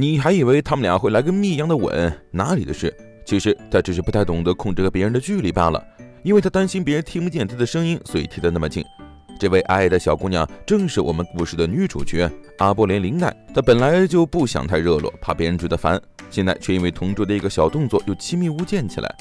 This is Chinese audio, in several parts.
你还以为他们俩会来个蜜一样的吻？哪里的事？其实他只是不太懂得控制和别人的距离罢了，因为他担心别人听不见他的声音，所以贴得那么近。这位矮矮的小姑娘正是我们故事的女主角阿波连林奈。她本来就不想太热络，怕别人觉得烦，现在却因为同桌的一个小动作又亲密无间起来。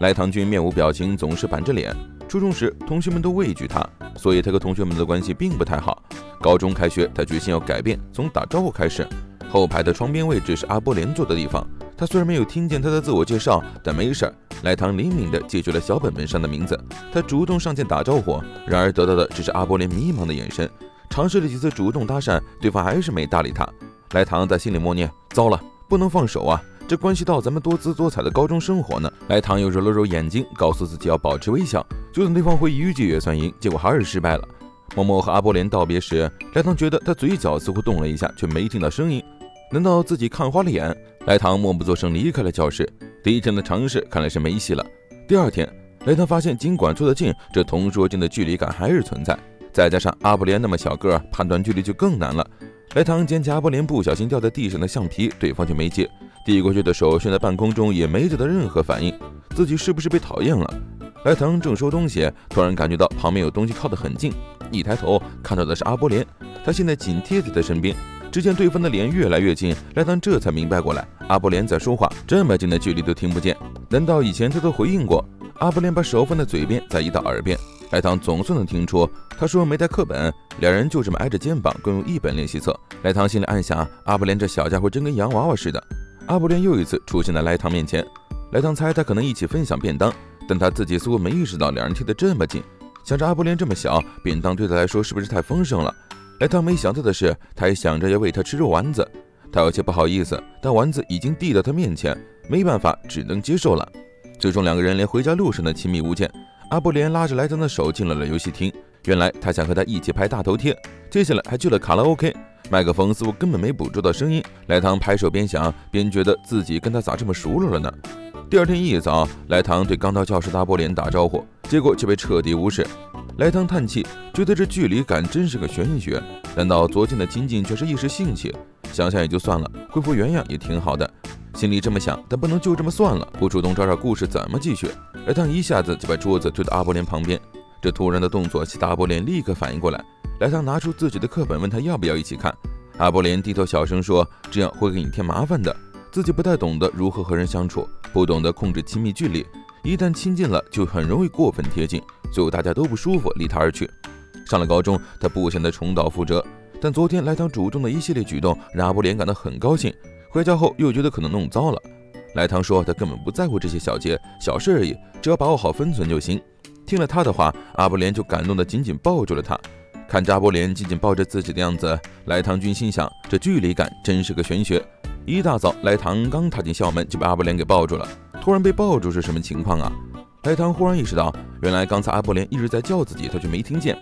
来堂君面无表情，总是板着脸。初中时，同学们都畏惧他，所以他和同学们的关系并不太好。高中开学，他决心要改变，从打招呼开始。后排的窗边位置是阿波连坐的地方。他虽然没有听见他的自我介绍，但没事儿。来唐灵敏地记住了小本本上的名字，他主动上前打招呼，然而得到的只是阿波连迷茫的眼神。尝试了几次主动搭讪，对方还是没搭理他。来唐在心里默念：糟了，不能放手啊！这关系到咱们多姿多彩的高中生活呢。来唐又揉了揉眼睛，告诉自己要保持微笑，就算对方回一句也算赢。结果还是失败了。默默和阿波连道别时，来唐觉得他嘴角似乎动了一下，却没听到声音。难道自己看花了眼？莱唐默不作声离开了教室。第一天的尝试看来是没戏了。第二天，莱唐发现，尽管坐得近，这同桌间的距离感还是存在。再加上阿波连那么小个，判断距离就更难了。莱唐捡起阿波连不小心掉在地上的橡皮，对方却没接，递过去的手悬在半空中，也没得到任何反应。自己是不是被讨厌了？莱唐正收东西，突然感觉到旁边有东西靠得很近，一抬头看到的是阿波连，他现在紧贴在他身边。只见对方的脸越来越近，莱唐这才明白过来，阿布连在说话，这么近的距离都听不见，难道以前他都回应过？阿布连把手放在嘴边，再移到耳边，莱唐总算能听出，他说没带课本，两人就这么挨着肩膀，共用一本练习册。莱唐心里暗想，阿布连这小家伙真跟洋娃娃似的。阿布连又一次出现在莱唐面前，莱唐猜他可能一起分享便当，但他自己似乎没意识到两人贴得这么近，想着阿布连这么小，便当对他来说是不是太丰盛了？莱唐没想到的是，他还想着要喂他吃肉丸子，他有些不好意思，但丸子已经递到他面前，没办法，只能接受了。最终，两个人连回家路上的亲密无间。阿波连拉着莱唐的手进了了游戏厅，原来他想和他一起拍大头贴。接下来还去了卡拉 OK，麦克风似乎根本没捕捉到声音。莱唐拍手边想边觉得自己跟他咋这么熟络了呢？第二天一早，莱唐对刚到教室的阿波连打招呼，结果却被彻底无视。莱汤叹气，觉得这距离感真是个玄学。难道昨天的亲近却是一时兴起？想想也就算了，恢复原样也挺好的。心里这么想，但不能就这么算了，不主动找找故事怎么继续？莱汤一下子就把桌子推到阿波连旁边。这突然的动作，气得阿波连立刻反应过来。莱汤拿出自己的课本，问他要不要一起看。阿波连低头小声说：“这样会给你添麻烦的。”自己不太懂得如何和人相处，不懂得控制亲密距离。一旦亲近了，就很容易过分贴近，最后大家都不舒服，离他而去。上了高中，他不想再重蹈覆辙，但昨天来堂主动的一系列举动让阿波连感到很高兴。回家后又觉得可能弄糟了。来堂说他根本不在乎这些小节小事而已，只要把握好分寸就行。听了他的话，阿波连就感动的紧紧抱住了他。看着阿波连紧紧抱着自己的样子，来堂君心想：这距离感真是个玄学。一大早，来唐刚踏进校门就被阿波连给抱住了。突然被抱住是什么情况啊？莱唐忽然意识到，原来刚才阿波连一直在叫自己，他却没听见。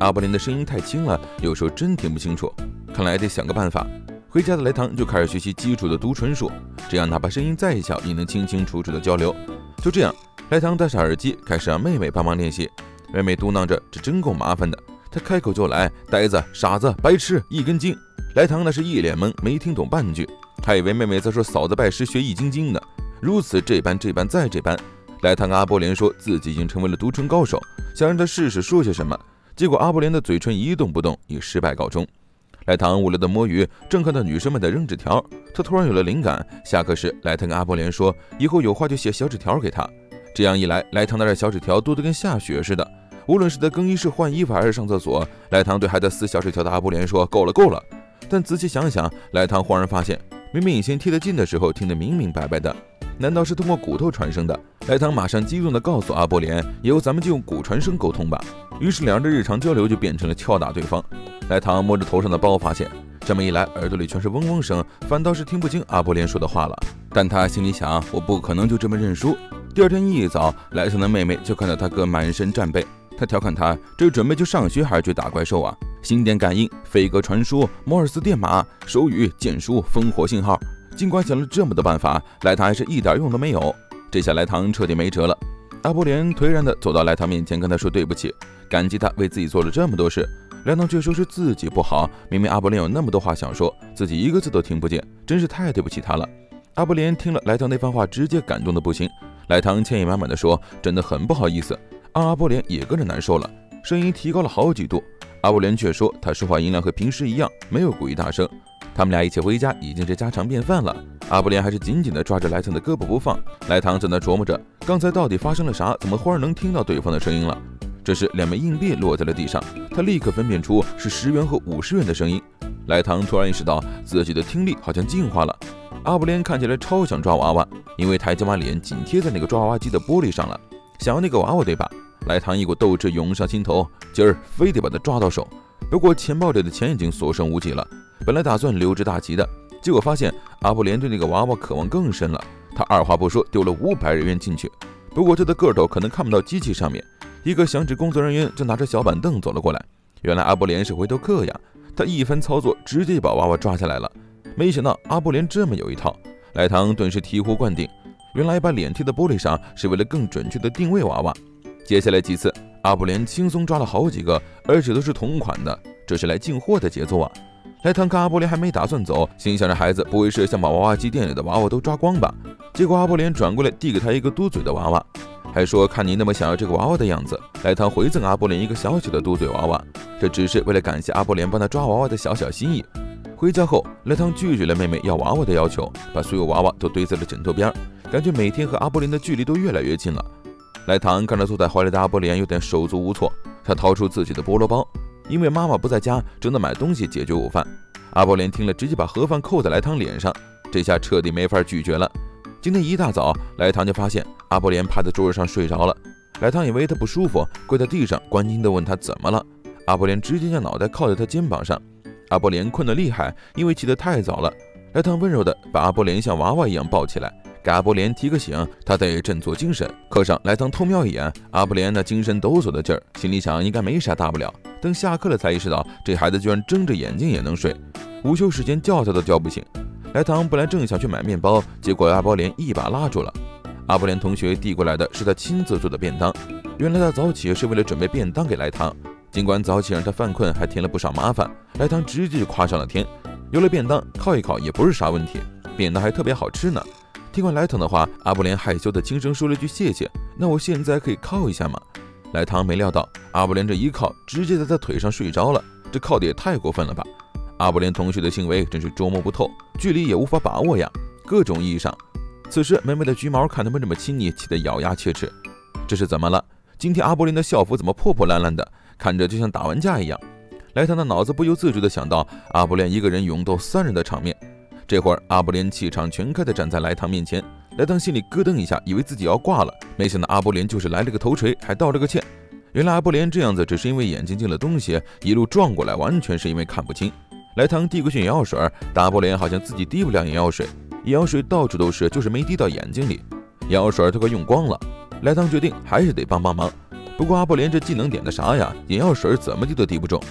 阿波连的声音太轻了，有时候真听不清楚。看来得想个办法。回家的莱唐就开始学习基础的读唇术，这样哪怕声音再小，也能清清楚楚的交流。就这样，莱唐戴上耳机，开始让妹妹帮忙练习。妹妹嘟囔着：“这真够麻烦的。”她开口就来：“呆子、傻子、白痴、一根筋。”莱唐那是一脸懵，没听懂半句，还以为妹妹在说嫂子拜师学易筋经呢。如此这般这般再这般，莱唐跟阿波连说自己已经成为了独唇高手，想让他试试说些什么。结果阿波连的嘴唇一动不动，以失败告终。莱唐无聊的摸鱼，正看到女生们在扔纸条，他突然有了灵感。下课时，莱唐跟阿波连说，以后有话就写小纸条给他。这样一来，莱唐那小纸条多得跟下雪似的。无论是在更衣室换衣服，还是上厕所，莱唐对还在撕小纸条的阿波连说：“够了，够了。”但仔细想想，莱唐忽然发现，明明以前贴得近的时候听得明明白白的。难道是通过骨头传声的？莱唐马上激动地告诉阿波连：“以后咱们就用骨传声沟通吧。”于是两人的日常交流就变成了敲打对方。莱唐摸着头上的包，发现这么一来，耳朵里全是嗡嗡声，反倒是听不清阿波连说的话了。但他心里想：“我不可能就这么认输。”第二天一早，莱唐的妹妹就看到他哥满身战备，他调侃他：“这准备去上学还是去打怪兽啊？心电感应、飞鸽传书、摩尔斯电码、手语、简书、烽火信号。”尽管想了这么多办法，莱唐还是一点用都没有。这下莱唐彻底没辙了。阿波连颓然地走到莱唐面前，跟他说对不起，感激他为自己做了这么多事。莱唐却说是自己不好，明明阿波连有那么多话想说，自己一个字都听不见，真是太对不起他了。阿波连听了莱唐那番话，直接感动的不行。莱唐歉意满满的说：“真的很不好意思。”阿波连也跟着难受了，声音提高了好几度。阿波连却说他说话音量和平时一样，没有故意大声。他们俩一起回家已经是家常便饭了。阿波连还是紧紧地抓着莱唐的胳膊不放。莱唐正在琢磨着，刚才到底发生了啥？怎么忽然能听到对方的声音了？这时，两枚硬币落在了地上，他立刻分辨出是十元和五十元的声音。莱唐突然意识到自己的听力好像进化了。阿布连看起来超想抓娃娃，因为他已经把脸紧贴在那个抓娃娃机的玻璃上了，想要那个娃娃，对吧？莱唐一股斗志涌上心头，今儿非得把他抓到手。不过钱包里的钱已经所剩无几了，本来打算溜之大吉的，结果发现阿布连对那个娃娃渴望更深了。他二话不说丢了五百日元进去。不过他的个头可能看不到机器上面。一个响指工作人员正拿着小板凳走了过来。原来阿布连是回头客呀！他一番操作，直接把娃娃抓下来了。没想到阿布连这么有一套，莱唐顿时醍醐灌顶。原来把脸贴在玻璃上是为了更准确的定位娃娃。接下来几次，阿波连轻松抓了好几个，而且都是同款的，这是来进货的节奏啊！莱唐看阿波连还没打算走，心想这孩子不会是想把娃娃机店里的娃娃都抓光吧？结果阿波连转过来递给他一个嘟嘴的娃娃。还说看你那么想要这个娃娃的样子，莱唐回赠阿波连一个小小的嘟嘴娃娃，这只是为了感谢阿波连帮他抓娃娃的小小心意。回家后，莱唐拒绝了妹妹要娃娃的要求，把所有娃娃都堆在了枕头边，感觉每天和阿波连的距离都越来越近了。莱唐看着坐在怀里的阿波连，有点手足无措。他掏出自己的菠萝包，因为妈妈不在家，正在买东西解决午饭。阿波连听了，直接把盒饭扣在莱唐脸上，这下彻底没法拒绝了。今天一大早，莱唐就发现阿波连趴在桌子上睡着了。莱唐以为他不舒服，跪在地上，关心地问他怎么了。阿波连直接将脑袋靠在他肩膀上。阿波连困得厉害，因为起得太早了。莱唐温柔地把阿波连像娃娃一样抱起来，给阿波连提个醒，他得振作精神。课上，莱唐偷瞄一眼阿波连那精神抖擞的劲儿，心里想应该没啥大不了。等下课了，才意识到这孩子居然睁着眼睛也能睡。午休时间叫他都叫不醒。莱唐本来正想去买面包，结果阿波连一把拉住了。阿波连同学递过来的是他亲自做的便当。原来他早起是为了准备便当给莱唐。尽管早起让他犯困，还添了不少麻烦，莱唐直接就夸上了天。有了便当，靠一靠也不是啥问题，便当还特别好吃呢。听完莱唐的话，阿布连害羞的轻声说了句谢谢。那我现在可以靠一下吗？莱唐没料到阿布连这一靠，直接在他腿上睡着了。这靠的也太过分了吧！阿布连同学的行为真是捉摸不透，距离也无法把握呀。各种意义上，此时妹妹的橘毛看他们这么亲昵，气得咬牙切齿。这是怎么了？今天阿布连的校服怎么破破烂烂的，看着就像打完架一样。莱唐的脑子不由自主地想到阿布连一个人勇斗三人的场面。这会儿阿波连气场全开地站在莱唐面前，莱唐心里咯噔一下，以为自己要挂了。没想到阿波连就是来了个头锤，还道了个歉。原来阿波连这样子只是因为眼睛进了东西，一路撞过来，完全是因为看不清。莱唐递过去眼药水，大波连好像自己滴不了眼药水，眼药水到处都是，就是没滴到眼睛里，眼药水都快用光了。莱唐决定还是得帮帮忙，不过阿波连这技能点的啥呀？眼药水怎么滴都滴不中。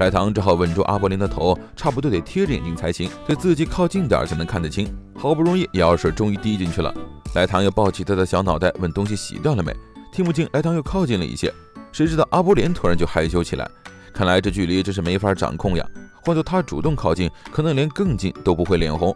莱唐只好稳住阿波连的头，差不多得贴着眼睛才行，得自己靠近点才能看得清。好不容易眼药水终于滴进去了，莱唐又抱起他的小脑袋问东西洗掉了没？听不清，莱唐又靠近了一些，谁知道阿波连突然就害羞起来，看来这距离真是没法掌控呀。换做他主动靠近，可能连更近都不会脸红。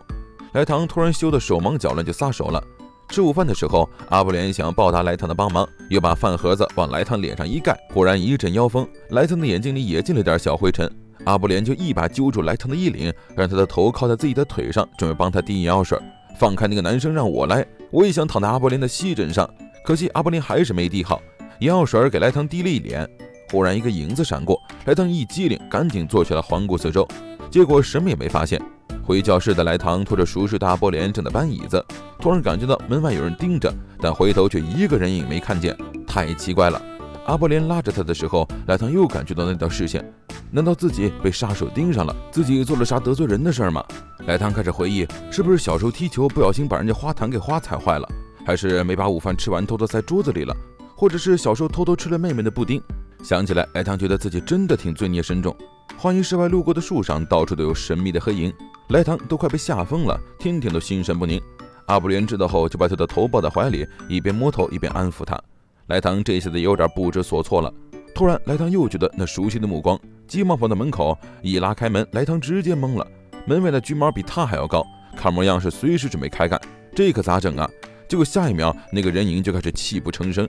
莱唐突然羞得手忙脚乱，就撒手了。吃午饭的时候，阿布连想报答莱唐的帮忙，又把饭盒子往莱唐脸上一盖，忽然一阵妖风，莱唐的眼睛里也进了点小灰尘。阿布连就一把揪住莱唐的衣领，让他的头靠在自己的腿上，准备帮他滴眼药水。放开那个男生，让我来！我也想躺在阿布连的膝枕上，可惜阿布连还是没滴好，眼药水给莱唐滴了一脸。忽然，一个影子闪过，莱唐一激灵，赶紧坐起来环顾四周，结果什么也没发现。回教室的莱唐拖着熟睡的阿波连正在搬椅子，突然感觉到门外有人盯着，但回头却一个人影没看见，太奇怪了。阿波连拉着他的时候，莱唐又感觉到那道视线，难道自己被杀手盯上了？自己做了啥得罪人的事儿吗？莱唐开始回忆，是不是小时候踢球不小心把人家花坛给花踩坏了，还是没把午饭吃完偷偷塞桌子里了，或者是小时候偷偷吃了妹妹的布丁？想起来，莱唐觉得自己真的挺罪孽深重。花园室外路过的树上，到处都有神秘的黑影，莱唐都快被吓疯了，天天都心神不宁。阿布连知道后，就把他的头抱在怀里，一边摸头一边安抚他。莱唐这下子有点不知所措了。突然，莱唐又觉得那熟悉的目光，急忙跑到门口，一拉开门，莱唐直接懵了。门外的橘猫比他还要高，看模样是随时准备开干，这可咋整啊？结果下一秒，那个人影就开始泣不成声。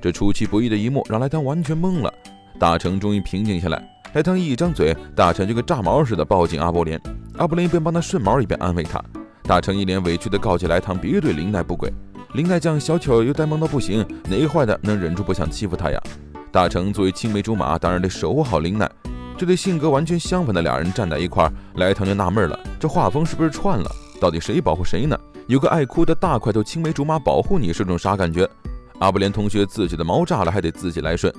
这出其不意的一幕让莱唐完全懵了。大成终于平静下来，莱唐一张嘴，大成就跟炸毛似的抱紧阿波连，阿波连一边帮他顺毛，一边安慰他。大成一脸委屈地告诫莱唐别对林奈不轨。林奈将小巧又呆萌到不行，哪坏的能忍住不想欺负他呀？大成作为青梅竹马，当然得守护好林奈。这对性格完全相反的俩人站在一块儿，莱唐就纳闷了，这画风是不是串了？到底谁保护谁呢？有个爱哭的大块头青梅竹马保护你是种啥感觉？阿布连同学自己的毛炸了还得自己来顺。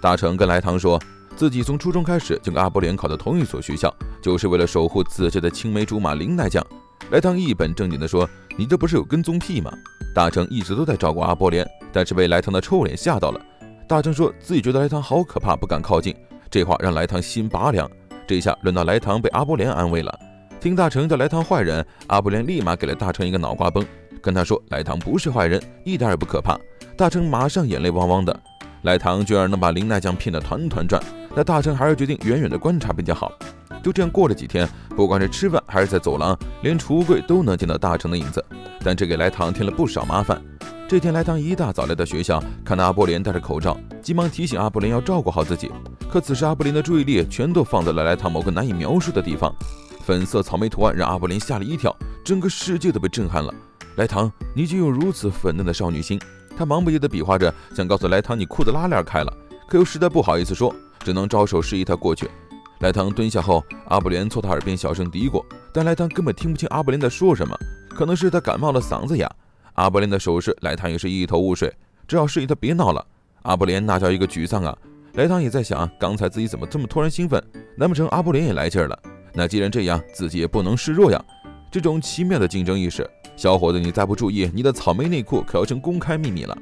大成跟莱唐说自己从初中开始就跟阿波连考的同一所学校，就是为了守护自己的青梅竹马林奈酱。莱唐一本正经地说：“你这不是有跟踪癖吗？”大成一直都在照顾阿波连，但是被莱唐的臭脸吓到了。大成说自己觉得莱唐好可怕，不敢靠近。这话让莱唐心拔凉。这下轮到莱唐被阿波连安慰了。听大成叫莱唐坏人，阿波连立马给了大成一个脑瓜崩，跟他说莱唐不是坏人，一点也不可怕。大成马上眼泪汪汪的。莱唐居然能把林奈酱骗得团团转，那大成还是决定远远的观察比较好。就这样过了几天，不管是吃饭还是在走廊，连橱柜都能见到大成的影子。但这给莱唐添了不少麻烦。这天，莱唐一大早来到学校，看到阿波连戴着口罩，急忙提醒阿波连要照顾好自己。可此时，阿波连的注意力全都放在了莱唐某个难以描述的地方。粉色草莓图案让阿波连吓了一跳，整个世界都被震撼了。莱唐，你竟有如此粉嫩的少女心？他忙不迭地比划着，想告诉莱唐你裤子拉链开了，可又实在不好意思说，只能招手示意他过去。莱唐蹲下后，阿布连凑他耳边小声嘀咕，但莱唐根本听不清阿布连在说什么，可能是他感冒了，嗓子哑。阿布连的手势，莱唐也是一头雾水，只好示意他别闹了。阿布连那叫一个沮丧啊！莱唐也在想，刚才自己怎么这么突然兴奋？难不成阿布连也来劲了？那既然这样，自己也不能示弱呀！这种奇妙的竞争意识，小伙子，你再不注意，你的草莓内裤可要成公开秘密了。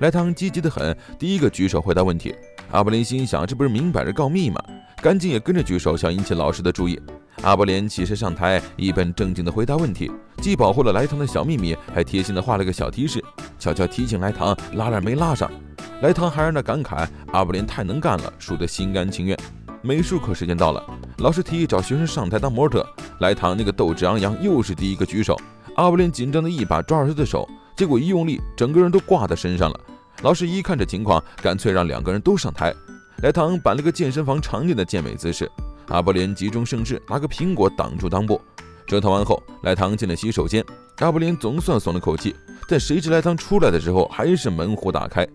莱唐积极的很，第一个举手回答问题。阿布林心想，这不是明摆着告密吗？赶紧也跟着举手，想引起老师的注意。阿布林起身上台，一本正经地回答问题，既保护了莱唐的小秘密，还贴心地画了个小提示，悄悄提醒莱唐拉链没拉上。莱唐还让他感慨阿布林太能干了，输得心甘情愿。美术课时间到了，老师提议找学生上台当模特，莱唐那个斗志昂扬，又是第一个举手。阿布林紧张的一把抓住他的手，结果一用力，整个人都挂在身上了。老师一看这情况，干脆让两个人都上台。莱唐摆了个健身房常见的健美姿势。阿布连急中生智，拿个苹果挡住裆部。折腾完后，莱唐进了洗手间。阿布连总算松了口气，但谁知莱唐出来的时候，还是门户大开。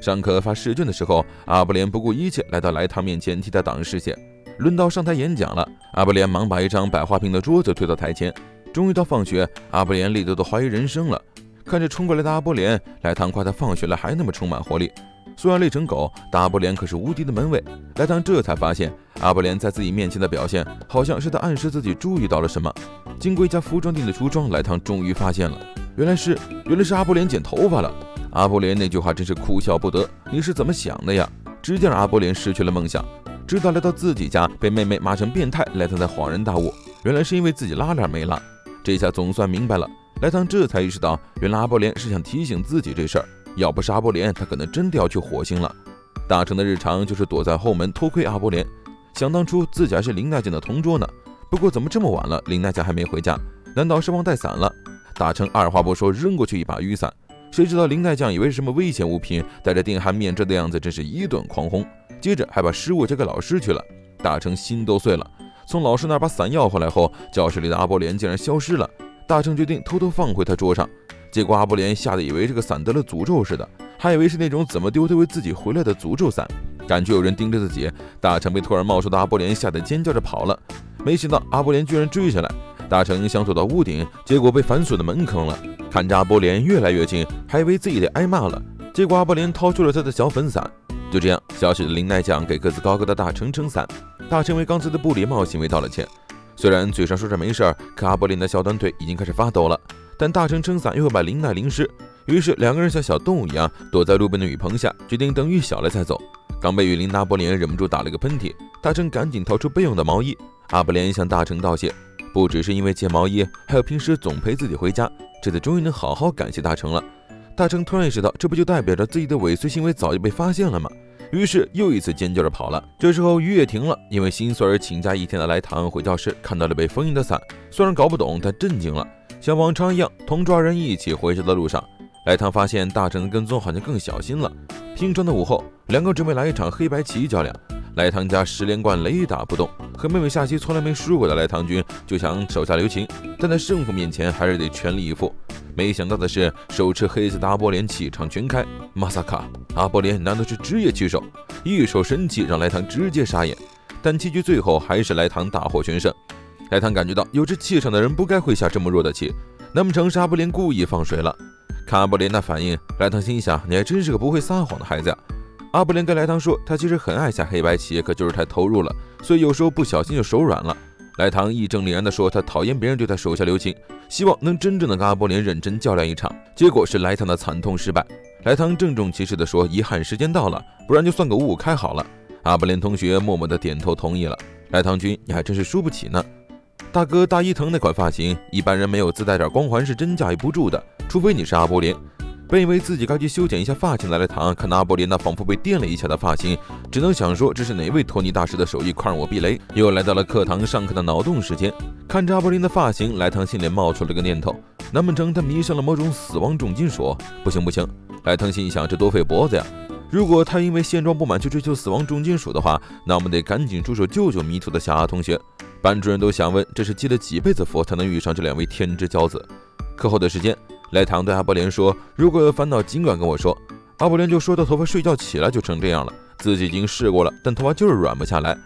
上课发试卷的时候，阿布连不顾一切来到莱唐面前替他挡视线。轮到上台演讲了，阿布连忙把一张摆花瓶的桌子推到台前。终于到放学，阿布连累得都怀疑人生了。看着冲过来的阿波连，莱唐夸他放学了还那么充满活力。虽然累成狗，但阿波连可是无敌的门卫。莱唐这才发现，阿波连在自己面前的表现，好像是在暗示自己注意到了什么。经过一家服装店的橱窗，莱唐终于发现了，原来是原来是阿波连剪头发了。阿波连那句话真是哭笑不得。你是怎么想的呀？直接让阿波连失去了梦想。直到来到自己家，被妹妹骂成变态，莱唐才恍然大悟，原来是因为自己拉链没拉。这下总算明白了。莱唐这才意识到，原来阿波连是想提醒自己这事儿。要不是阿波连，他可能真的要去火星了。大成的日常就是躲在后门偷窥阿波连。想当初自己还是林奈酱的同桌呢。不过怎么这么晚了，林奈酱还没回家？难道是忘带伞了？大成二话不说扔过去一把雨伞。谁知道林大将以为是什么危险物品，带着电焊面罩的样子，真是一顿狂轰。接着还把失物交给老师去了。大成心都碎了。从老师那把伞要回来后，教室里的阿波连竟然消失了。大成决定偷偷放回他桌上。结果阿波连吓得以为这个伞得了诅咒似的，还以为是那种怎么丢都为自己回来的诅咒伞，感觉有人盯着自己。大成被突然冒出的阿波连吓得尖叫着跑了，没想到阿波连居然追下来。大成想躲到屋顶，结果被反锁的门坑了。看着阿波连越来越近，还以为自己得挨骂了。结果阿波连掏出了他的小粉伞。就这样，小小的林奈酱给个子高高的大成撑伞。大成为刚才的不礼貌行为道了歉，虽然嘴上说着没事儿，可阿波连的小短腿已经开始发抖了。但大成撑伞又会把林奈淋湿，于是两个人像小动物一样躲在路边的雨棚下，决定等雨小了再走。刚被雨淋阿波连忍不住打了个喷嚏，大成赶紧掏出备用的毛衣。阿波连向大成道谢，不只是因为借毛衣，还有平时总陪自己回家，这次终于能好好感谢大成了。大成突然意识到，这不就代表着自己的尾随行为早就被发现了吗？于是又一次尖叫着跑了。这时候雨也停了，因为心碎而请假一天的莱唐回教室，看到了被封印的伞，虽然搞不懂，但震惊了。像往常一样，同抓人一起回家的路上，莱唐发现大成的跟踪好像更小心了。平常的午后，两个准备来一场黑白棋较量。莱唐家十连冠雷打不动，和妹妹下棋从来没输过的莱唐军就想手下留情，但在胜负面前还是得全力以赴。没想到的是，手持黑色的阿波连气场全开，马萨卡！阿波连难道是职业棋手？一手神棋让莱唐直接傻眼。但棋局最后还是莱唐大获全胜。莱唐感觉到有这气场的人不该会下这么弱的棋，难不成是阿波连故意放水了？看阿波连那反应，莱唐心想：你还真是个不会撒谎的孩子呀。阿布连跟莱唐说，他其实很爱下黑白棋，可就是太投入了，所以有时候不小心就手软了。莱唐义正言然地说，他讨厌别人对他手下留情，希望能真正的跟阿波连认真较量一场。结果是莱唐的惨痛失败。莱唐郑重其事地说，遗憾时间到了，不然就算个五五开好了。阿波连同学默默的点头同意了。莱唐君，你还真是输不起呢。大哥大伊藤那款发型，一般人没有自带点光环是真驾驭不住的，除非你是阿波连。本以为自己该去修剪一下发型的莱唐，看到阿波连那仿佛被电了一下的发型，只能想说这是哪位托尼大师的手艺快让我避雷。又来到了课堂上课的脑洞时间，看着阿波连的发型，莱唐心里冒出了个念头：难不成他迷上了某种死亡重金属？不行不行！莱唐心想，这多费脖子呀！如果他因为现状不满去追求死亡重金属的话，那我们得赶紧出手救救迷途的小阿同学。班主任都想问，这是积了几辈子福才能遇上这两位天之骄子？课后的时间。莱唐对阿波连说：“如果有烦恼，尽管跟我说。”阿波连就说到：“头发睡觉起来就成这样了，自己已经试过了，但头发就是软不下来。”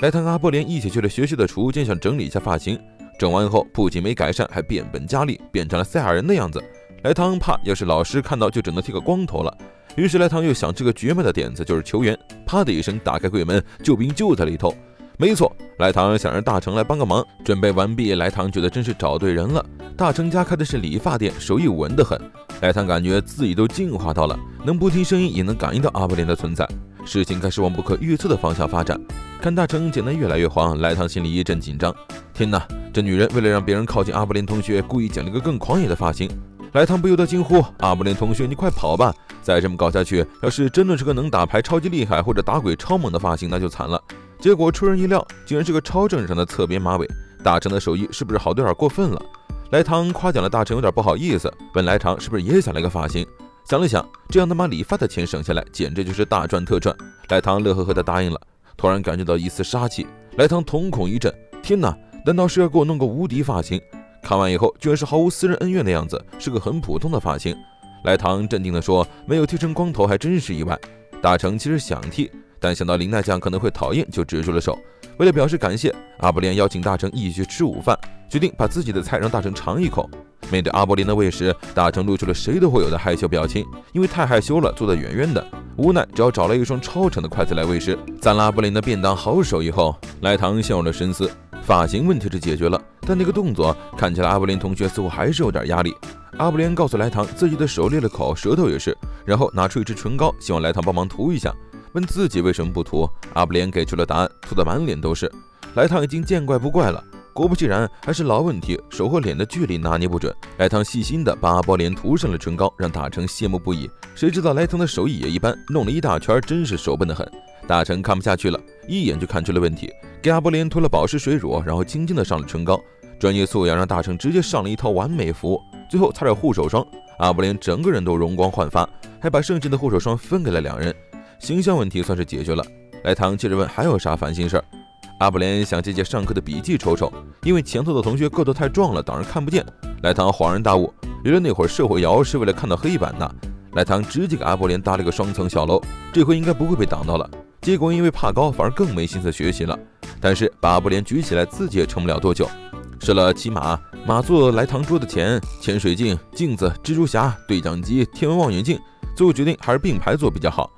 莱唐和阿波连一起去了学校的储物间，想整理一下发型。整完后，不仅没改善，还变本加厉，变成了赛亚人的样子。莱唐怕要是老师看到，就只能剃个光头了。于是莱唐又想这个绝妙的点子，就是求援。啪的一声，打开柜门，救兵就在里头。没错，莱唐想让大成来帮个忙。准备完毕，莱唐觉得真是找对人了。大成家开的是理发店，手艺稳得很。莱唐感觉自己都进化到了，能不听声音也能感应到阿波连的存在。事情开始往不可预测的方向发展。看大成剪得越来越黄，莱唐心里一阵紧张。天哪，这女人为了让别人靠近阿波连同学，故意剪了个更狂野的发型。莱唐不由得惊呼：“阿波连同学，你快跑吧！再这么搞下去，要是真的是个能打牌超级厉害或者打鬼超猛的发型，那就惨了。”结果出人意料，竟然是个超正常的侧边马尾。大成的手艺是不是好的有点过分了？来唐夸奖了大成，有点不好意思，问来唐是不是也想来个发型？想了想，这样能把理发的钱省下来，简直就是大赚特赚。来唐乐呵呵的答应了。突然感觉到一丝杀气，来唐瞳孔一震，天哪，难道是要给我弄个无敌发型？看完以后，居然是毫无私人恩怨的样子，是个很普通的发型。来唐镇定地说：“没有剃成光头，还真是意外。”大成其实想剃。但想到林大将可能会讨厌，就止住了手。为了表示感谢，阿波连邀请大成一起去吃午饭，决定把自己的菜让大成尝一口。面对阿波连的喂食，大成露出了谁都会有的害羞表情，因为太害羞了，坐得远远的。无奈，只好找了一双超长的筷子来喂食。赞了阿波连的便当好手艺后，莱唐陷入了深思。发型问题是解决了，但那个动作看起来阿波连同学似乎还是有点压力。阿布连告诉莱唐，自己的手裂了口，舌头也是，然后拿出一支唇膏，希望莱唐帮忙涂一下。问自己为什么不涂，阿布连给出了答案，涂得满脸都是。莱唐已经见怪不怪了，果不其然，还是老问题，手和脸的距离拿捏不准。莱唐细心的把阿波连涂上了唇膏，让大成羡慕不已。谁知道莱唐的手艺也一般，弄了一大圈，真是手笨得很。大成看不下去了，一眼就看出了问题，给阿波连涂了保湿水乳，然后轻轻的上了唇膏。专业素养让大成直接上了一套完美服，最后擦点护手霜，阿布连整个人都容光焕发，还把剩下的护手霜分给了两人。形象问题算是解决了。莱唐接着问：“还有啥烦心事儿？”阿布连想借借上课的笔记瞅瞅，因为前头的同学个头太壮了，挡人看不见。莱唐恍然大悟，原来那会儿社会摇是为了看到黑板的。莱唐直接给阿布连搭了个双层小楼，这回应该不会被挡到了。结果因为怕高，反而更没心思学习了。但是把阿布连举起来，自己也撑不了多久。试了骑马、马座、来堂桌的钱、潜水镜、镜子、蜘蛛侠、对讲机、天文望远镜，最后决定还是并排坐比较好。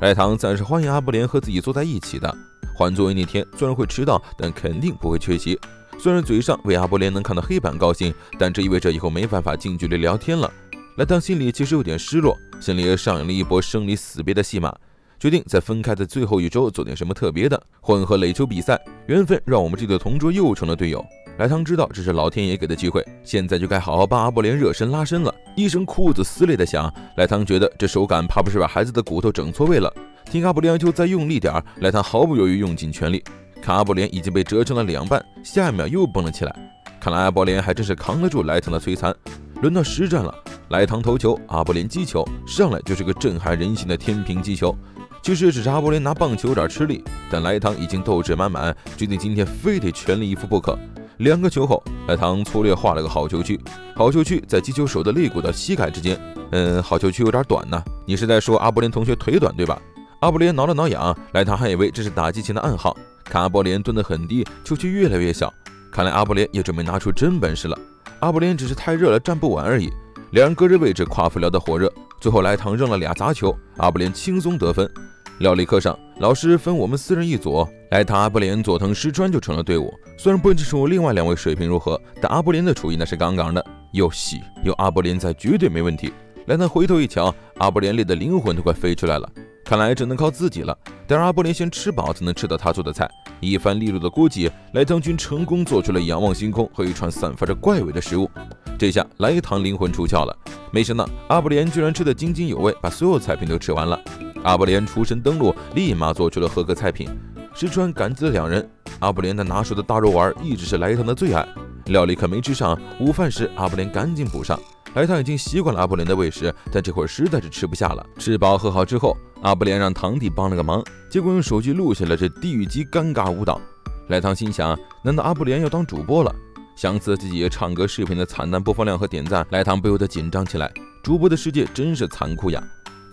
莱唐暂时欢迎阿布连和自己坐在一起的。换座位那天，虽然会迟到，但肯定不会缺席。虽然嘴上为阿布连能看到黑板高兴，但这意味着以后没办法近距离聊天了。莱唐心里其实有点失落，心里也上演了一波生离死别的戏码，决定在分开的最后一周做点什么特别的。混合垒球比赛，缘分让我们这对同桌又成了队友。莱唐知道这是老天爷给的机会，现在就该好好帮阿波连热身拉伸了。一声裤子撕裂的响，莱唐觉得这手感怕不是把孩子的骨头整错位了。听阿布连要求再用力点，莱唐毫不犹豫用尽全力。看阿布连已经被折成了两半，下一秒又蹦了起来。看来阿波连还真是扛得住莱唐的摧残。轮到实战了，莱唐投球，阿波连击球，上来就是个震撼人心的天平击球。其实只是阿波连拿棒球有点吃力，但莱唐已经斗志满满，决定今天非得全力以赴不可。两个球后，莱唐粗略画了个好球区，好球区在击球手的肋骨到膝盖之间。嗯，好球区有点短呢。你是在说阿波连同学腿短对吧？阿波连挠了挠痒，莱唐还以为这是打击前的暗号。看阿波连蹲得很低，球区越来越小，看来阿波连也准备拿出真本事了。阿波连只是太热了，站不稳而已。两人隔着位置，夸父聊得火热。最后莱唐扔了俩砸球，阿波连轻松得分。料理课上，老师分我们四人一组，莱唐、阿波连、佐藤、石川就成了队伍。虽然不清楚另外两位水平如何，但阿波连的厨艺那是杠杠的。有戏，有阿波连在，绝对没问题。莱唐回头一瞧，阿波连累的灵魂都快飞出来了。看来只能靠自己了。得让阿波连先吃饱，才能吃到他做的菜。一番利落的估计，莱唐君成功做出了仰望星空和一串散发着怪味的食物。这下莱唐灵魂出窍了。没想到阿波连居然吃得津津有味，把所有菜品都吃完了。阿布连出身登陆，立马做出了合格菜品。石川感激了两人。阿布连的拿手的大肉丸一直是莱唐的最爱。料理可没吃上，午饭时阿布连赶紧补上。莱唐已经习惯了阿布连的喂食，但这会儿实在是吃不下了。吃饱喝好之后，阿布连让堂弟帮了个忙，结果用手机录下了这地狱级尴尬舞蹈。莱唐心想：难道阿布连要当主播了？想起自己唱歌视频的惨淡播放量和点赞，莱唐不由得紧张起来。主播的世界真是残酷呀！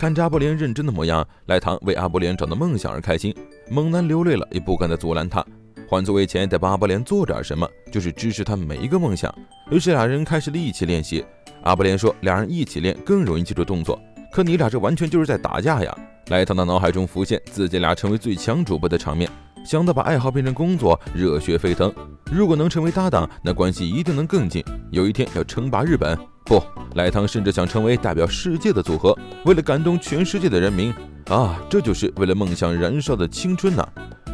看着阿波连认真的模样，莱唐为阿波连找到梦想而开心。猛男流泪了，也不敢再阻拦他。换座位前得帮阿波连做点什么，就是支持他每一个梦想。于是俩人开始了一起练习。阿波连说，俩人一起练更容易记住动作。可你俩这完全就是在打架呀！莱唐的脑海中浮现自己俩成为最强主播的场面，想到把爱好变成工作，热血沸腾。如果能成为搭档，那关系一定能更近。有一天要称霸日本。不，莱唐甚至想成为代表世界的组合，为了感动全世界的人民啊！这就是为了梦想燃烧的青春呐！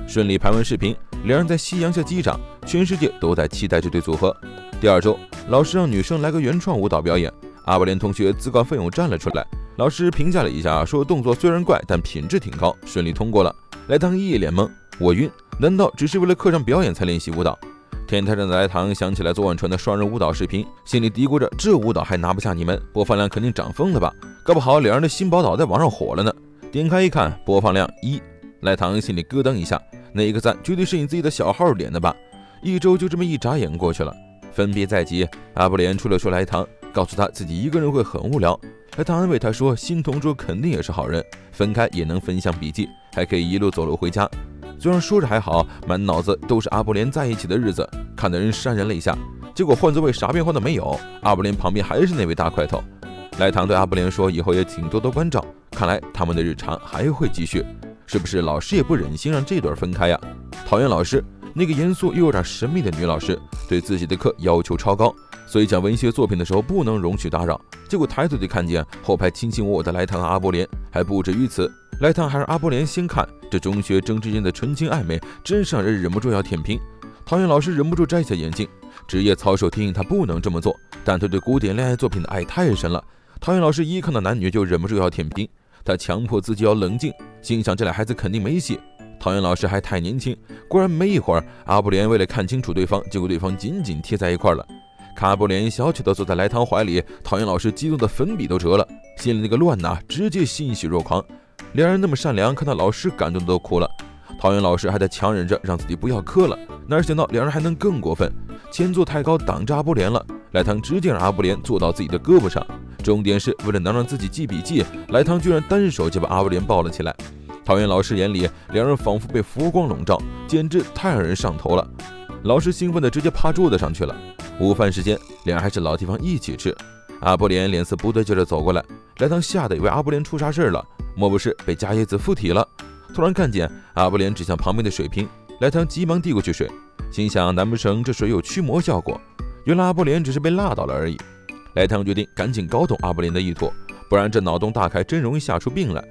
顺利拍完视频，两人在夕阳下击掌，全世界都在期待这对组合。第二周，老师让女生来个原创舞蹈表演，阿波连同学自告奋勇站了出来。老师评价了一下，说动作虽然怪，但品质挺高，顺利通过了。莱唐一脸懵，我晕，难道只是为了课上表演才练习舞蹈？天台上的莱唐想起来昨晚传的双人舞蹈视频，心里嘀咕着：这舞蹈还拿不下你们，播放量肯定涨疯了吧？搞不好两人的新宝岛在网上火了呢。点开一看，播放量一，来唐心里咯噔一下，那个赞绝对是你自己的小号点的吧？一周就这么一眨眼过去了，分别在即，阿布连出了说莱唐，告诉他自己一个人会很无聊。莱唐安慰他说，新同桌肯定也是好人，分开也能分享笔记，还可以一路走路回家。虽然说着还好，满脑子都是阿波连在一起的日子，看得人潸然泪下。结果换座位啥变化都没有，阿波连旁边还是那位大块头。莱唐对阿波连说：“以后也请多多关照。”看来他们的日常还会继续。是不是老师也不忍心让这对分开呀？讨厌老师，那个严肃又有点神秘的女老师，对自己的课要求超高，所以讲文学作品的时候不能容许打扰。结果抬头就看见后排卿卿我我的莱唐和阿波连，还不止于此。莱唐还让阿波连先看，这中学生之间的纯情暧昧，真是让人忍不住要舔屏。讨厌老师忍不住摘下眼镜，职业操守提醒他不能这么做，但他对古典恋爱作品的爱太深了。讨厌老师一看到男女就忍不住要舔屏，他强迫自己要冷静，心想这俩孩子肯定没戏。讨厌老师还太年轻，果然没一会儿，阿波连为了看清楚对方，结果对方紧紧贴在一块了。卡布连小巧的坐在莱唐怀里，讨厌老师激动的粉笔都折了，心里那个乱呐，直接欣喜若狂。两人那么善良，看到老师感动的都哭了。讨厌老师还在强忍着让自己不要磕了，哪想到两人还能更过分，前座太高挡着阿波连了。莱汤直接让阿波连坐到自己的胳膊上，重点是为了能让自己记笔记，莱汤居然单手就把阿波连抱了起来。讨厌老师眼里，两人仿佛被佛光笼罩，简直太让人上头了。老师兴奋的直接趴桌子上去了。午饭时间，两人还是老地方一起吃。阿波连脸色不对劲的走过来，莱唐吓得以为阿波连出啥事了。莫不是被加叶子附体了？突然看见阿波连指向旁边的水瓶，莱唐急忙递过去水，心想难不成这水有驱魔效果？原来阿波连只是被辣到了而已。莱唐决定赶紧搞懂阿波连的意图，不然这脑洞大开真容易吓出病来。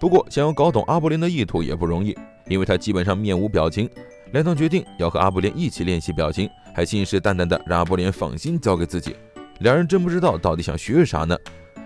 不过想要搞懂阿波连的意图也不容易，因为他基本上面无表情。莱唐决定要和阿波连一起练习表情，还信誓旦旦的让阿波连放心交给自己。两人真不知道到底想学啥呢。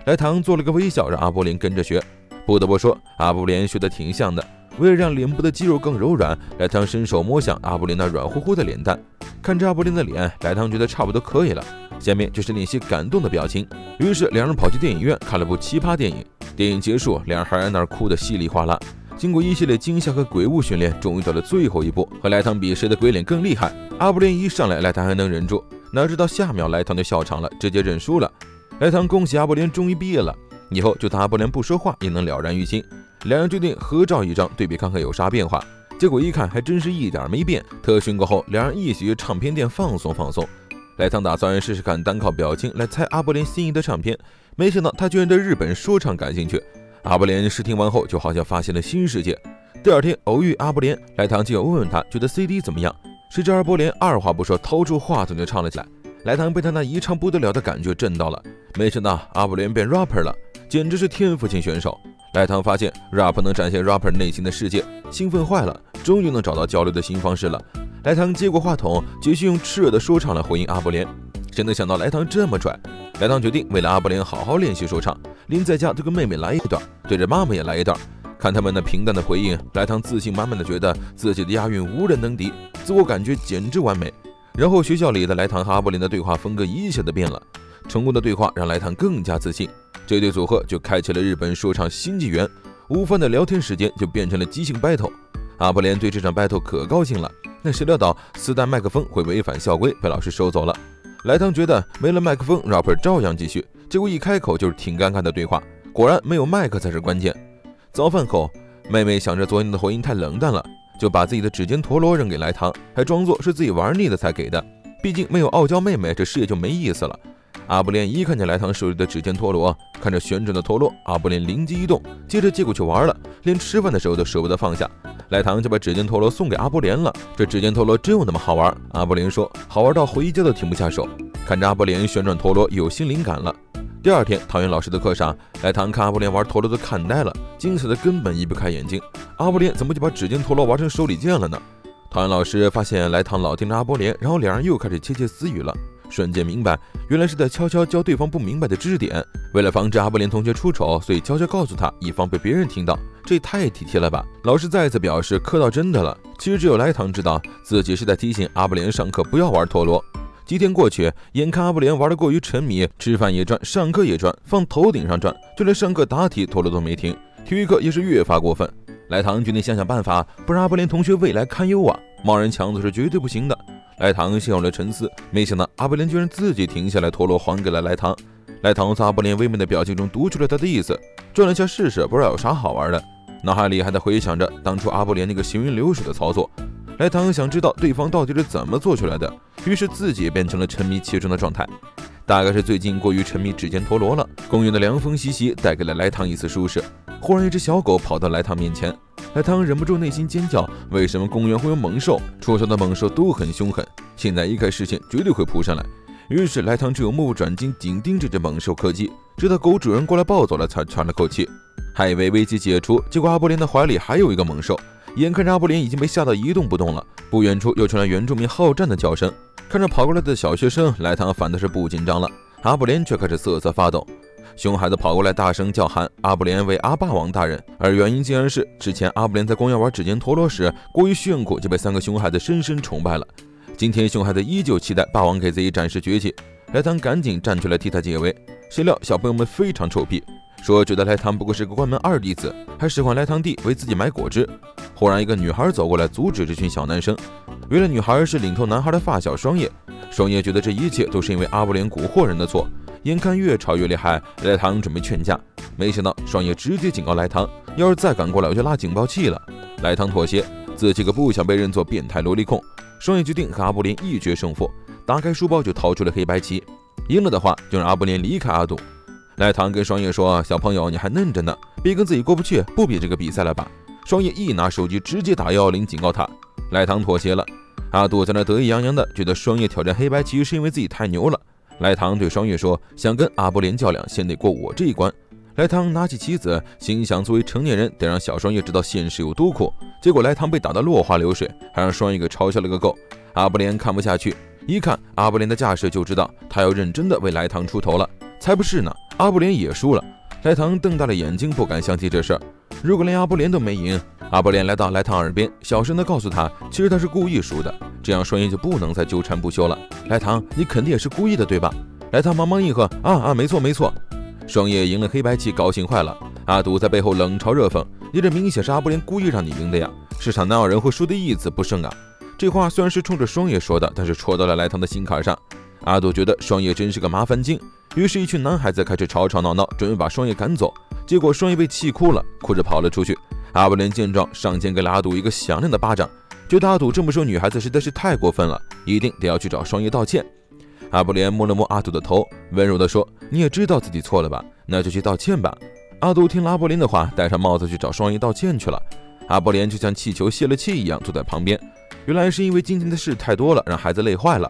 莱唐做了个微笑，让阿波林跟着学。不得不说，阿布林学的挺像的。为了让脸部的肌肉更柔软，莱唐伸手摸向阿布林那软乎乎的脸蛋。看着阿布林的脸，莱唐觉得差不多可以了。下面就是练习感动的表情。于是两人跑去电影院看了部奇葩电影。电影结束，两人还在那儿哭得稀里哗啦。经过一系列惊吓和鬼物训练，终于到了最后一步，和莱唐比谁的鬼脸更厉害。阿布连一上来，莱唐还能忍住，哪知道下秒莱唐就笑场了，直接认输了。莱唐恭喜阿布连终于毕业了，以后就当阿布连不说话也能了然于心。两人决定合照一张，对比看看有啥变化。结果一看，还真是一点没变。特训过后，两人一起去唱片店放松放松。莱唐打算试试看单靠表情来猜阿布连心仪的唱片，没想到他居然对日本说唱感兴趣。阿布连试听完后，就好像发现了新世界。第二天偶遇阿布连，莱唐就要问问他觉得 CD 怎么样。谁知阿布连二话不说，掏出话筒就唱了起来。莱唐被他那一唱不得了的感觉震到了，没想到阿布连变 rapper 了，简直是天赋型选手。莱唐发现 rap 能展现 rapper 内心的世界，兴奋坏了，终于能找到交流的新方式了。莱唐接过话筒，继续用炽热的说唱来回应阿布连。谁能想到莱唐这么拽？莱唐决定为了阿布连好好练习说唱，临在家都跟妹妹来一段，对着妈妈也来一段。看他们那平淡的回应，莱唐自信满满的觉得自己的押韵无人能敌，自我感觉简直完美。然后学校里的莱唐和阿布连的对话风格一下子变了，成功的对话让莱唐更加自信。这对组合就开启了日本说唱新纪元，午饭的聊天时间就变成了即兴 battle。阿布连对这场 battle 可高兴了，那谁料到自带麦克风会违反校规，被老师收走了。莱唐觉得没了麦克风，rapper 照样继续，结果一开口就是挺尴尬的对话。果然没有麦克才是关键。早饭后，妹妹想着昨天的回音太冷淡了，就把自己的指尖陀螺扔给莱唐，还装作是自己玩腻了才给的。毕竟没有傲娇妹妹，这事业就没意思了。阿布连一看见莱唐手里的指尖陀螺，看着旋转的陀螺，阿布连灵机一动，接着借过去玩了，连吃饭的时候都舍不得放下。莱唐就把指尖陀螺送给阿布连了。这指尖陀螺真有那么好玩？阿布连说，好玩到回家都停不下手。看着阿布连旋转陀螺，有新灵感了。第二天，陶渊老师的课上，莱唐看阿布连玩陀螺都看呆了，惊喜的根本移不开眼睛。阿布连怎么就把指尖陀螺玩成手里剑了呢？陶渊老师发现莱唐老盯着阿布连，然后两人又开始窃窃私语了。瞬间明白，原来是在悄悄教对方不明白的知识点。为了防止阿布连同学出丑，所以悄悄告诉他，以防被别人听到。这也太体贴了吧！老师再次表示，课到真的了。其实只有莱唐知道自己是在提醒阿布连上课不要玩陀螺。几天过去，眼看阿布连玩得过于沉迷，吃饭也转，上课也转，放头顶上转，就连上课答题陀螺都没停。体育课也是越发过分。莱唐决定想想办法，不然阿布连同学未来堪忧啊！贸然抢走是绝对不行的。莱唐陷入了沉思，没想到阿布连居然自己停下来，陀螺还给了莱唐。莱唐从阿布连微妙的表情中读出了他的意思，转了下试试，不知道有啥好玩的。脑海里还在回想着当初阿布连那个行云流水的操作。莱唐想知道对方到底是怎么做出来的，于是自己也变成了沉迷其中的状态。大概是最近过于沉迷指尖陀螺了。公园的凉风习习带给了莱唐一丝舒适。忽然，一只小狗跑到莱唐面前。莱唐忍不住内心尖叫：为什么公园会有猛兽？出生的猛兽都很凶狠，现在一开视线绝对会扑上来。于是莱唐只有目不转睛，紧盯着这猛兽柯基，直到狗主人过来抱走了，才喘了口气。还以为危机解除，结果阿布连的怀里还有一个猛兽。眼看着阿布连已经被吓到一动不动了，不远处又传来原住民好战的叫声。看着跑过来的小学生，莱唐反倒是不紧张了，阿布连却开始瑟瑟发抖。熊孩子跑过来，大声叫喊阿布连为阿霸王大人，而原因竟然是之前阿布连在公园玩指尖陀螺时过于炫酷，就被三个熊孩子深深崇拜了。今天熊孩子依旧期待霸王给自己展示绝技，莱唐赶紧站出来替他解围。谁料小朋友们非常臭屁，说觉得莱唐不过是个关门二弟子，还使唤莱唐弟为自己买果汁。忽然一个女孩走过来阻止这群小男生，原来女孩是领头男孩的发小双叶。双叶觉得这一切都是因为阿布连蛊惑人的错。眼看越吵越厉害，莱唐准备劝架，没想到双叶直接警告莱唐，要是再敢过来，我就拉警报器了。莱唐妥协，自己可不想被认作变态萝莉控。双叶决定和阿布连一决胜负，打开书包就掏出了黑白棋，赢了的话就让阿布连离开阿杜。莱唐跟双叶说：“小朋友，你还嫩着呢，别跟自己过不去，不比这个比赛了吧？”双叶一拿手机直接打幺幺零警告他，莱唐妥协了。阿杜在那得意洋洋的，觉得双叶挑战黑白棋是因为自己太牛了。莱唐对双叶说：“想跟阿波连较量，先得过我这一关。”莱唐拿起棋子，心想：作为成年人，得让小双叶知道现实有多苦。结果莱唐被打得落花流水，还让双叶给嘲笑了个够。阿波连看不下去，一看阿波连的架势，就知道他要认真的为莱唐出头了。才不是呢！阿波连也输了。莱唐瞪大了眼睛，不敢相信这事儿。如果连阿波连都没赢，阿波连来到莱唐耳边，小声的告诉他，其实他是故意输的，这样双叶就不能再纠缠不休了。莱唐，你肯定也是故意的，对吧？莱唐忙忙应和，啊啊，没错没错。双叶赢了黑白棋，高兴坏了。阿杜在背后冷嘲热讽，你这明显是阿波连故意让你赢的呀，世上哪有人会输得一子不剩啊？这话虽然是冲着双叶说的，但是戳到了莱唐的心坎上。阿杜觉得双叶真是个麻烦精，于是，一群男孩子开始吵吵闹闹，准备把双叶赶走。结果双叶被气哭了，哭着跑了出去。阿布连见状，上前给了阿杜一个响亮的巴掌，觉得阿杜这么说女孩子实在是太过分了，一定得要去找双叶道歉。阿布连摸了摸阿杜的头，温柔地说：“你也知道自己错了吧？那就去道歉吧。”阿杜听了阿布连的话，戴上帽子去找双叶道歉去了。阿布连就像气球泄了气一样坐在旁边。原来是因为今天的事太多了，让孩子累坏了。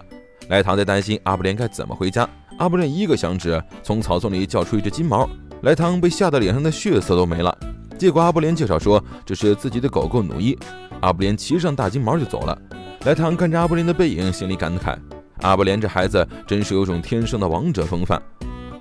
莱唐在担心阿布连该怎么回家。阿布连一个响指，从草丛里叫出一只金毛。莱唐被吓得脸上的血色都没了。结果阿布连介绍说这是自己的狗狗努伊。阿布连骑上大金毛就走了。莱唐看着阿布连的背影，心里感慨：阿布连这孩子真是有种天生的王者风范。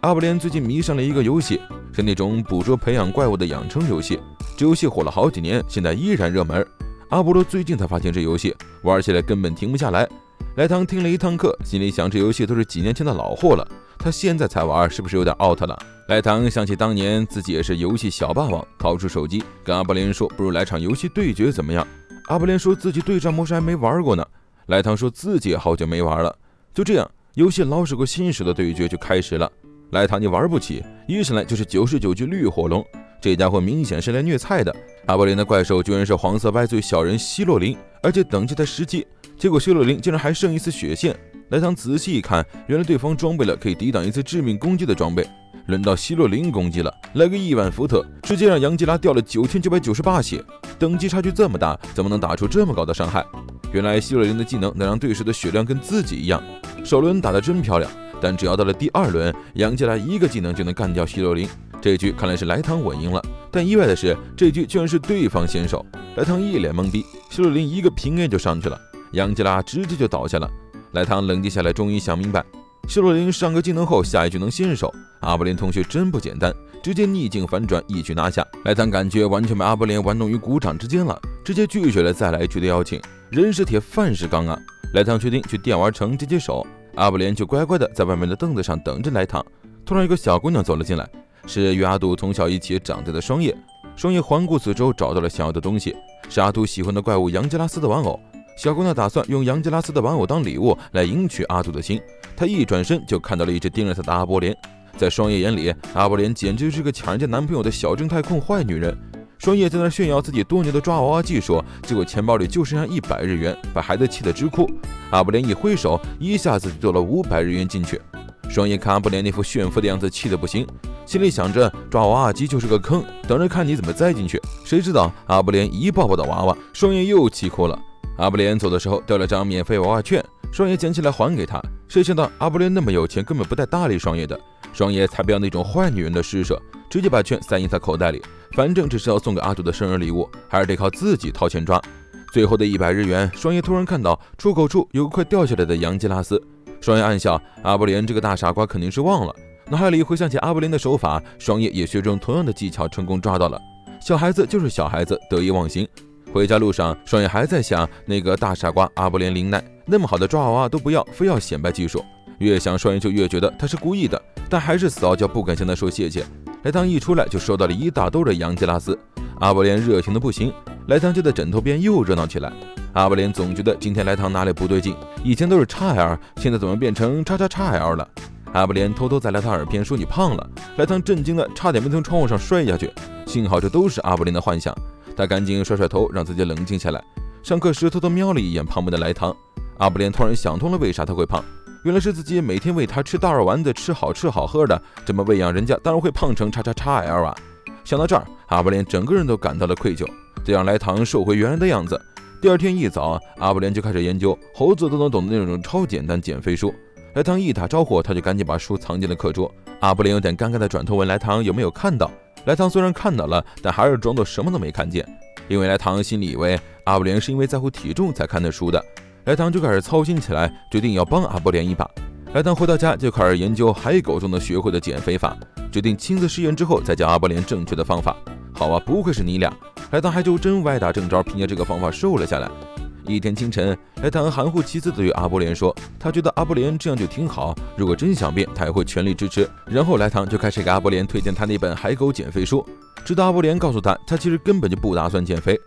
阿布连最近迷上了一个游戏，是那种捕捉培养怪物的养成游戏。这游戏火了好几年，现在依然热门。阿波罗最近才发现这游戏玩起来根本停不下来。莱唐听了一堂课，心里想这游戏都是几年前的老货了。他现在才玩，是不是有点 out 了？莱唐想起当年自己也是游戏小霸王，掏出手机跟阿波林说：“不如来场游戏对决怎么样？”阿波林说自己对战模式还没玩过呢。莱唐说自己也好久没玩了。就这样，游戏老手和新手的对决就开始了。莱唐你玩不起，一上来就是九十九级绿火龙，这家伙明显是来虐菜的。阿波林的怪兽居然是黄色歪嘴小人希洛林，而且等级才十级，结果希洛林竟然还剩一丝血线。莱唐仔细一看，原来对方装备了可以抵挡一次致命攻击的装备。轮到希洛林攻击了，来个亿万伏特，直接让杨吉拉掉了九千九百九十八血。等级差距这么大，怎么能打出这么高的伤害？原来希洛林的技能能让对手的血量跟自己一样。首轮打得真漂亮，但只要到了第二轮，杨吉拉一个技能就能干掉希洛林。这局看来是莱唐稳赢了，但意外的是，这局居然是对方先手。莱唐一脸懵逼，希洛林一个平 A 就上去了，杨吉拉直接就倒下了。莱唐冷静下来，终于想明白，希洛林上个技能后，下一局能先手。阿布连同学真不简单，直接逆境反转，一举拿下。莱唐感觉完全被阿布连玩弄于股掌之间了，直接拒绝了再来一局的邀请。人是铁，饭是钢啊！莱唐决定去电玩城接接手，阿布连就乖乖的在外面的凳子上等着莱唐。突然，一个小姑娘走了进来，是与阿杜从小一起长大的双叶。双叶环顾四周，找到了想要的东西，是阿杜喜欢的怪物杨吉拉斯的玩偶。小姑娘打算用杨吉拉斯的玩偶当礼物来赢取阿杜的心。她一转身就看到了一直盯着她的阿波连。在双叶眼里，阿波连简直是个抢人家男朋友的小正太控坏女人。双叶在那炫耀自己多牛的抓娃娃技术，结果钱包里就剩下一百日元，把孩子气得直哭。阿波连一挥手，一下子就丢了五百日元进去。双叶看阿波连那副炫富的样子，气得不行，心里想着抓娃娃机就是个坑，等着看你怎么栽进去。谁知道阿波连一抱抱的娃娃，双叶又气哭了。阿布连走的时候掉了张免费娃娃券，双爷捡起来还给他。谁想到阿布连那么有钱，根本不带搭理双爷的。双爷才不要那种坏女人的施舍，直接把券塞进他口袋里。反正这是要送给阿杜的生日礼物，还是得靠自己掏钱抓。最后的一百日元，双爷突然看到出口处有个快掉下来的杨吉拉斯，双爷暗笑：阿布连这个大傻瓜肯定是忘了。脑海里回想起阿布连的手法，双叶也学中同样的技巧，成功抓到了。小孩子就是小孩子，得意忘形。回家路上，双爷还在想那个大傻瓜阿布连林奈，那么好的抓娃娃都不要，非要显摆技术。越想，双爷就越觉得他是故意的，但还是死傲娇，不敢向他说谢谢。莱唐一出来就收到了一大兜的杨吉拉斯，阿布连热情的不行。莱唐就在枕头边又热闹起来。阿布连总觉得今天莱唐哪里不对劲，以前都是叉 L，现在怎么变成叉叉叉 L 了？阿布连偷偷在莱唐耳边说：“你胖了。”莱唐震惊的差点没从窗户上摔下去，幸好这都是阿布连的幻想。他赶紧甩甩头，让自己冷静下来。上课时偷偷瞄了一眼旁边的莱唐，阿布连突然想通了，为啥他会胖？原来是自己每天喂他吃大肉丸子，吃好吃好喝的，这么喂养人家，当然会胖成叉叉叉 L 啊！想到这儿，阿布连整个人都感到了愧疚，得让莱唐瘦回原来的样子。第二天一早，阿布连就开始研究猴子都能懂的那种超简单减肥书。莱唐一打招呼，他就赶紧把书藏进了课桌。阿布连有点尴尬的转头问莱唐有没有看到。莱唐虽然看到了，但还是装作什么都没看见，因为莱唐心里以为阿布连是因为在乎体重才看的书的。莱唐就开始操心起来，决定要帮阿波连一把。莱唐回到家就开始研究海狗中的学会的减肥法，决定亲自试验之后再教阿波连正确的方法。好啊，不愧是你俩！莱唐还就真歪打正着，凭借这个方法瘦了下来。一天清晨，莱唐含糊其辞地对阿波连说：“他觉得阿波连这样就挺好，如果真想变，他也会全力支持。”然后莱唐就开始给阿波连推荐他那本《海狗减肥书》，直到阿波连告诉他，他其实根本就不打算减肥。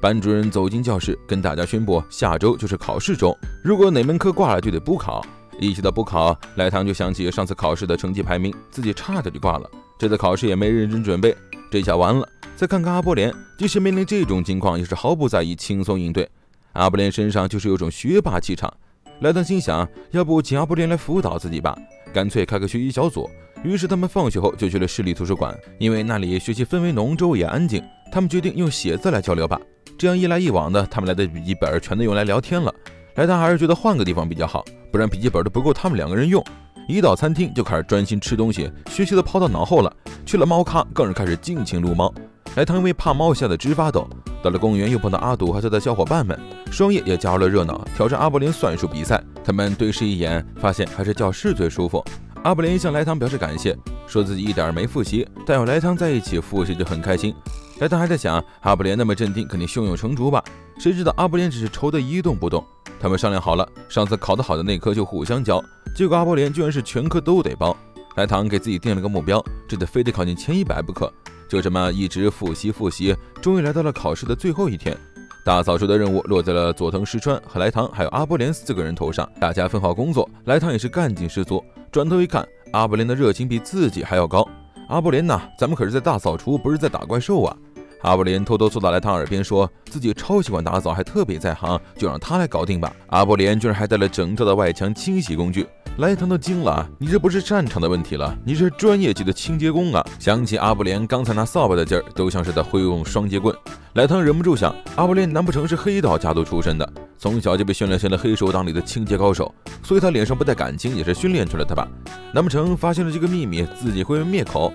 班主任走进教室，跟大家宣布，下周就是考试周，如果哪门课挂了，就得补考。一提到补考，莱唐就想起上次考试的成绩排名，自己差点就挂了。这次考试也没认真准备，这下完了。再看看阿波连，即使面临这种情况，也是毫不在意，轻松应对。阿布连身上就是有种学霸气场。莱唐心想，要不请阿布连来辅导自己吧，干脆开个学习小组。于是他们放学后就去了市立图书馆，因为那里学习氛围浓，周围也安静。他们决定用写字来交流吧。这样一来一往的，他们来的笔记本全都用来聊天了。莱唐还是觉得换个地方比较好，不然笔记本都不够他们两个人用。一到餐厅就开始专心吃东西，学习都抛到脑后了。去了猫咖，更是开始尽情撸猫。莱唐因为怕猫吓得直发抖。到了公园又碰到阿堵和他的小伙伴们，双叶也加入了热闹，挑战阿波连算术比赛。他们对视一眼，发现还是教室最舒服。阿波连向莱唐表示感谢，说自己一点没复习，但有莱唐在一起复习就很开心。莱唐还在想，阿波连那么镇定，肯定胸有成竹吧？谁知道阿波连只是愁得一动不动。他们商量好了，上次考得好的那科就互相教。结果阿波连居然是全科都得包。莱唐给自己定了个目标，这得非得考进前一百不可。就这么一直复习复习，终于来到了考试的最后一天。大扫除的任务落在了佐藤石川和来唐还有阿波连四个人头上。大家分好工作，来唐也是干劲十足。转头一看，阿波连的热情比自己还要高。阿波连呐，咱们可是在大扫除，不是在打怪兽啊！阿布连偷偷凑到莱唐耳边，说自己超喜欢打扫，还特别在行，就让他来搞定吧。阿布连居然还带了整套的外墙清洗工具。莱唐都惊了，你这不是擅长的问题了，你是专业级的清洁工啊！想起阿布连刚才拿扫把的劲儿，都像是在挥用双截棍。莱唐忍不住想，阿布连难不成是黑道家族出身的，从小就被训练成了黑手党里的清洁高手，所以他脸上不带感情也是训练出来的吧？难不成发现了这个秘密，自己会被灭口？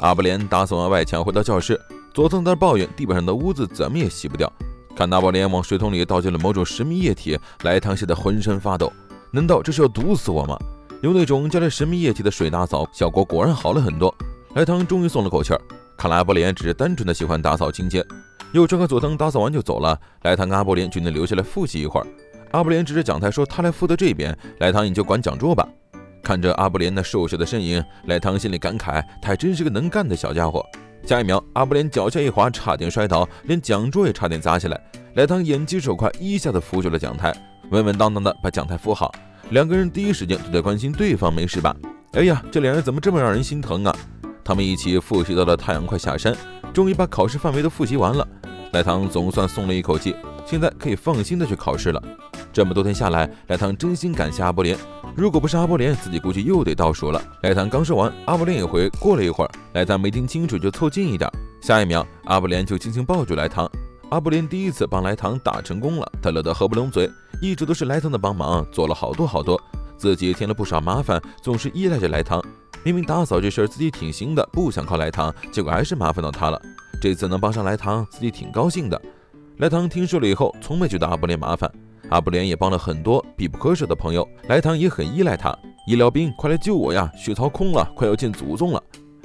阿布连打扫完外墙，回到教室，佐藤在抱怨地板上的污渍怎么也洗不掉。看阿波连往水桶里倒进了某种神秘液体，莱唐吓得浑身发抖。难道这是要毒死我吗？用那种加了神秘液体的水打扫，效果果然好了很多。莱唐终于松了口气儿，看来阿波连只是单纯的喜欢打扫清洁。又川和佐藤打扫完就走了，莱唐跟阿波连只能留下来复习一会儿。阿波连指着讲台说：“他来负责这边，莱唐你就管讲桌吧。”看着阿波连那瘦小的身影，莱唐心里感慨：他还真是个能干的小家伙。下一秒，阿布连脚下一滑，差点摔倒，连讲桌也差点砸起来。莱唐眼疾手快，一下子扶住了讲台。稳稳当当的把讲台扶好，两个人第一时间都在关心对方没事吧？哎呀，这两人怎么这么让人心疼啊？他们一起复习到了太阳快下山，终于把考试范围都复习完了。莱唐总算松了一口气，现在可以放心的去考试了。这么多天下来，莱唐真心感谢阿波连，如果不是阿波连，自己估计又得倒数了。莱唐刚说完，阿波连也回。过了一会儿，莱唐没听清楚就凑近一点，下一秒，阿波连就轻轻抱住莱唐。阿波连第一次帮莱唐打成功了，他乐得合不拢嘴。一直都是莱唐的帮忙，做了好多好多，自己添了不少麻烦，总是依赖着莱唐。明明打扫这事儿自己挺行的，不想靠莱唐，结果还是麻烦到他了。这次能帮上莱唐，自己挺高兴的。莱唐听说了以后，从没觉得阿波连麻烦。阿波连也帮了很多必不可少的朋友，莱唐也很依赖他。医疗兵，快来救我呀！血槽空了，快要见祖宗了。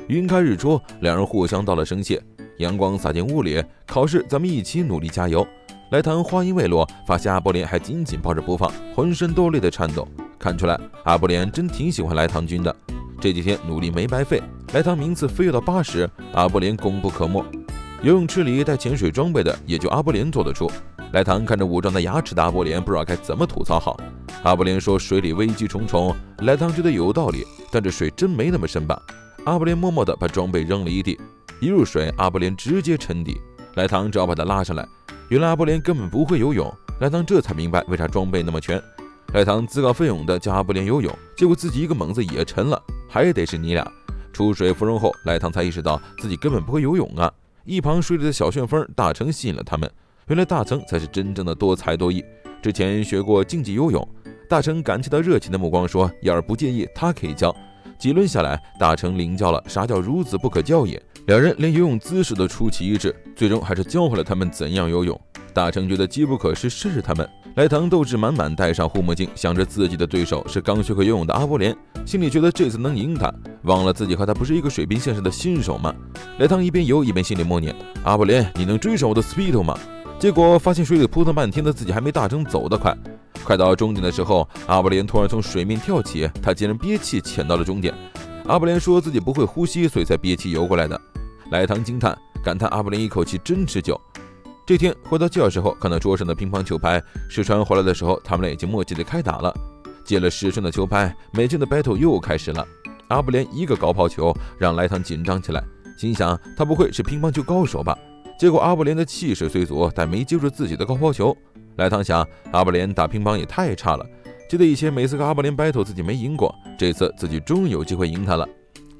云开日出，两人互相道了声谢。阳光洒进屋里，考试咱们一起努力加油。莱唐话音未落，发现阿波连还紧紧抱着不放，浑身都累得颤抖。看出来阿波连真挺喜欢莱唐君的，这几天努力没白费。莱唐名次飞跃到八十，阿波连功不可没。游泳池里带潜水装备的也就阿波连做得出。莱唐看着武装的牙齿的阿波连，不知道该怎么吐槽好。阿波连说水里危机重重，莱唐觉得有道理，但这水真没那么深吧？阿波连默默地把装备扔了一地。一入水，阿波连直接沉底，莱唐只好把他拉上来。原来阿波连根本不会游泳，莱唐这才明白为啥装备那么全。莱唐自告奋勇的教阿波连游泳，结果自己一个猛子也沉了。还得是你俩出水芙蓉后，莱唐才意识到自己根本不会游泳啊！一旁水里的小旋风大成吸引了他们。原来大成才是真正的多才多艺，之前学过竞技游泳。大成感激他热情的目光说：“燕儿不介意，他可以教。”几轮下来，大成领教了啥叫孺子不可教也。两人连游泳姿势都出奇一致，最终还是教会了他们怎样游泳。大成觉得机不可失，试试他们。莱唐斗志满满，戴上护目镜，想着自己的对手是刚学会游泳的阿波连，心里觉得这次能赢他，忘了自己和他不是一个水平线上的新手吗？莱唐一边游一边心里默念：“阿波连，你能追上我的 speed 吗？”结果发现水里扑腾半天的自己还没大成走得快。快到终点的时候，阿波连突然从水面跳起，他竟然憋气潜到了终点。阿波连说自己不会呼吸，所以才憋气游过来的。莱唐惊叹，感叹阿波连一口气真持久。这天回到教室后，看到桌上的乒乓球拍，石川回来的时候，他们俩已经默契的开打了。接了石川的球拍，美俊的 battle 又开始了。阿布连一个高抛球，让莱唐紧张起来，心想他不会是乒乓球高手吧？结果阿布连的气势虽足，但没接住自己的高抛球。莱唐想，阿布连打乒乓也太差了。记得以前每次和阿布连 battle 自己没赢过，这次自己终于有机会赢他了。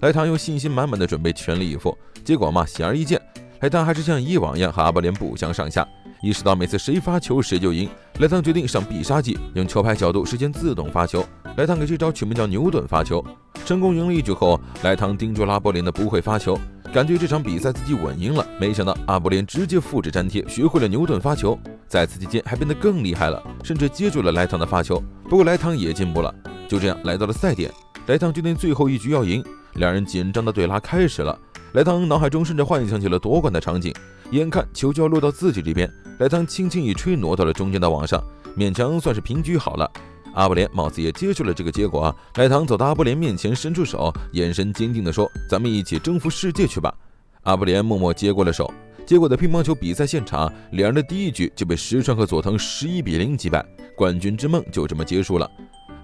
莱唐又信心满满的准备全力以赴，结果嘛，显而易见。莱唐还是像以往一样和阿波连不相上下。意识到每次谁发球谁就赢，莱唐决定上必杀技，用球拍角度实现自动发球。莱唐给这招取名叫牛顿发球。成功赢了一局后，莱唐盯住阿波连的不会发球，感觉这场比赛自己稳赢了。没想到阿波连直接复制粘贴，学会了牛顿发球，在此期间还变得更厉害了，甚至接住了莱唐的发球。不过莱唐也进步了。就这样来到了赛点，莱唐决定最后一局要赢，两人紧张的对拉开始了。莱唐脑海中甚至幻想起了夺冠的场景，眼看球就要落到自己这边，莱唐轻轻一吹，挪到了中间的网上，勉强算是平局好了。阿布连貌似也接受了这个结果啊，莱唐走到阿布连面前，伸出手，眼神坚定地说：“咱们一起征服世界去吧。”阿布连默默接过了手。结果在乒乓球比赛现场，两人的第一局就被石川和佐藤十一比零击败，冠军之梦就这么结束了。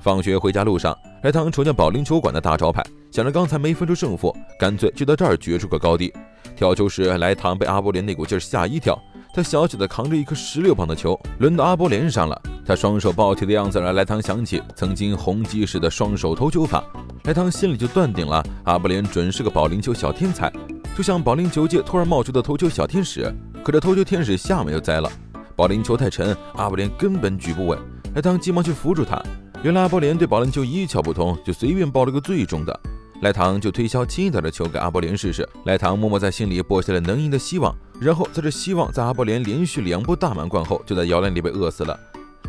放学回家路上，莱唐瞅见保龄球馆的大招牌，想着刚才没分出胜负，干脆就到这儿决出个高低。跳球时，莱唐被阿波连那股劲吓一跳，他小小的扛着一颗十六磅的球，轮到阿波连上了。他双手抱起的样子让莱唐想起曾经红极时的双手投球法，莱唐心里就断定了阿波连准是个保龄球小天才，就像保龄球界突然冒出的投球小天使。可这投球天使下面又栽了，保龄球太沉，阿波连根本举不稳。莱唐急忙去扶住他。原来阿波连对保龄球一窍不通，就随便抱了个最重的。莱唐就推销轻一点的球给阿波连试试。莱唐默默在心里播下了能赢的希望，然后在这希望在阿波连连续两波大满贯后，就在摇篮里被饿死了。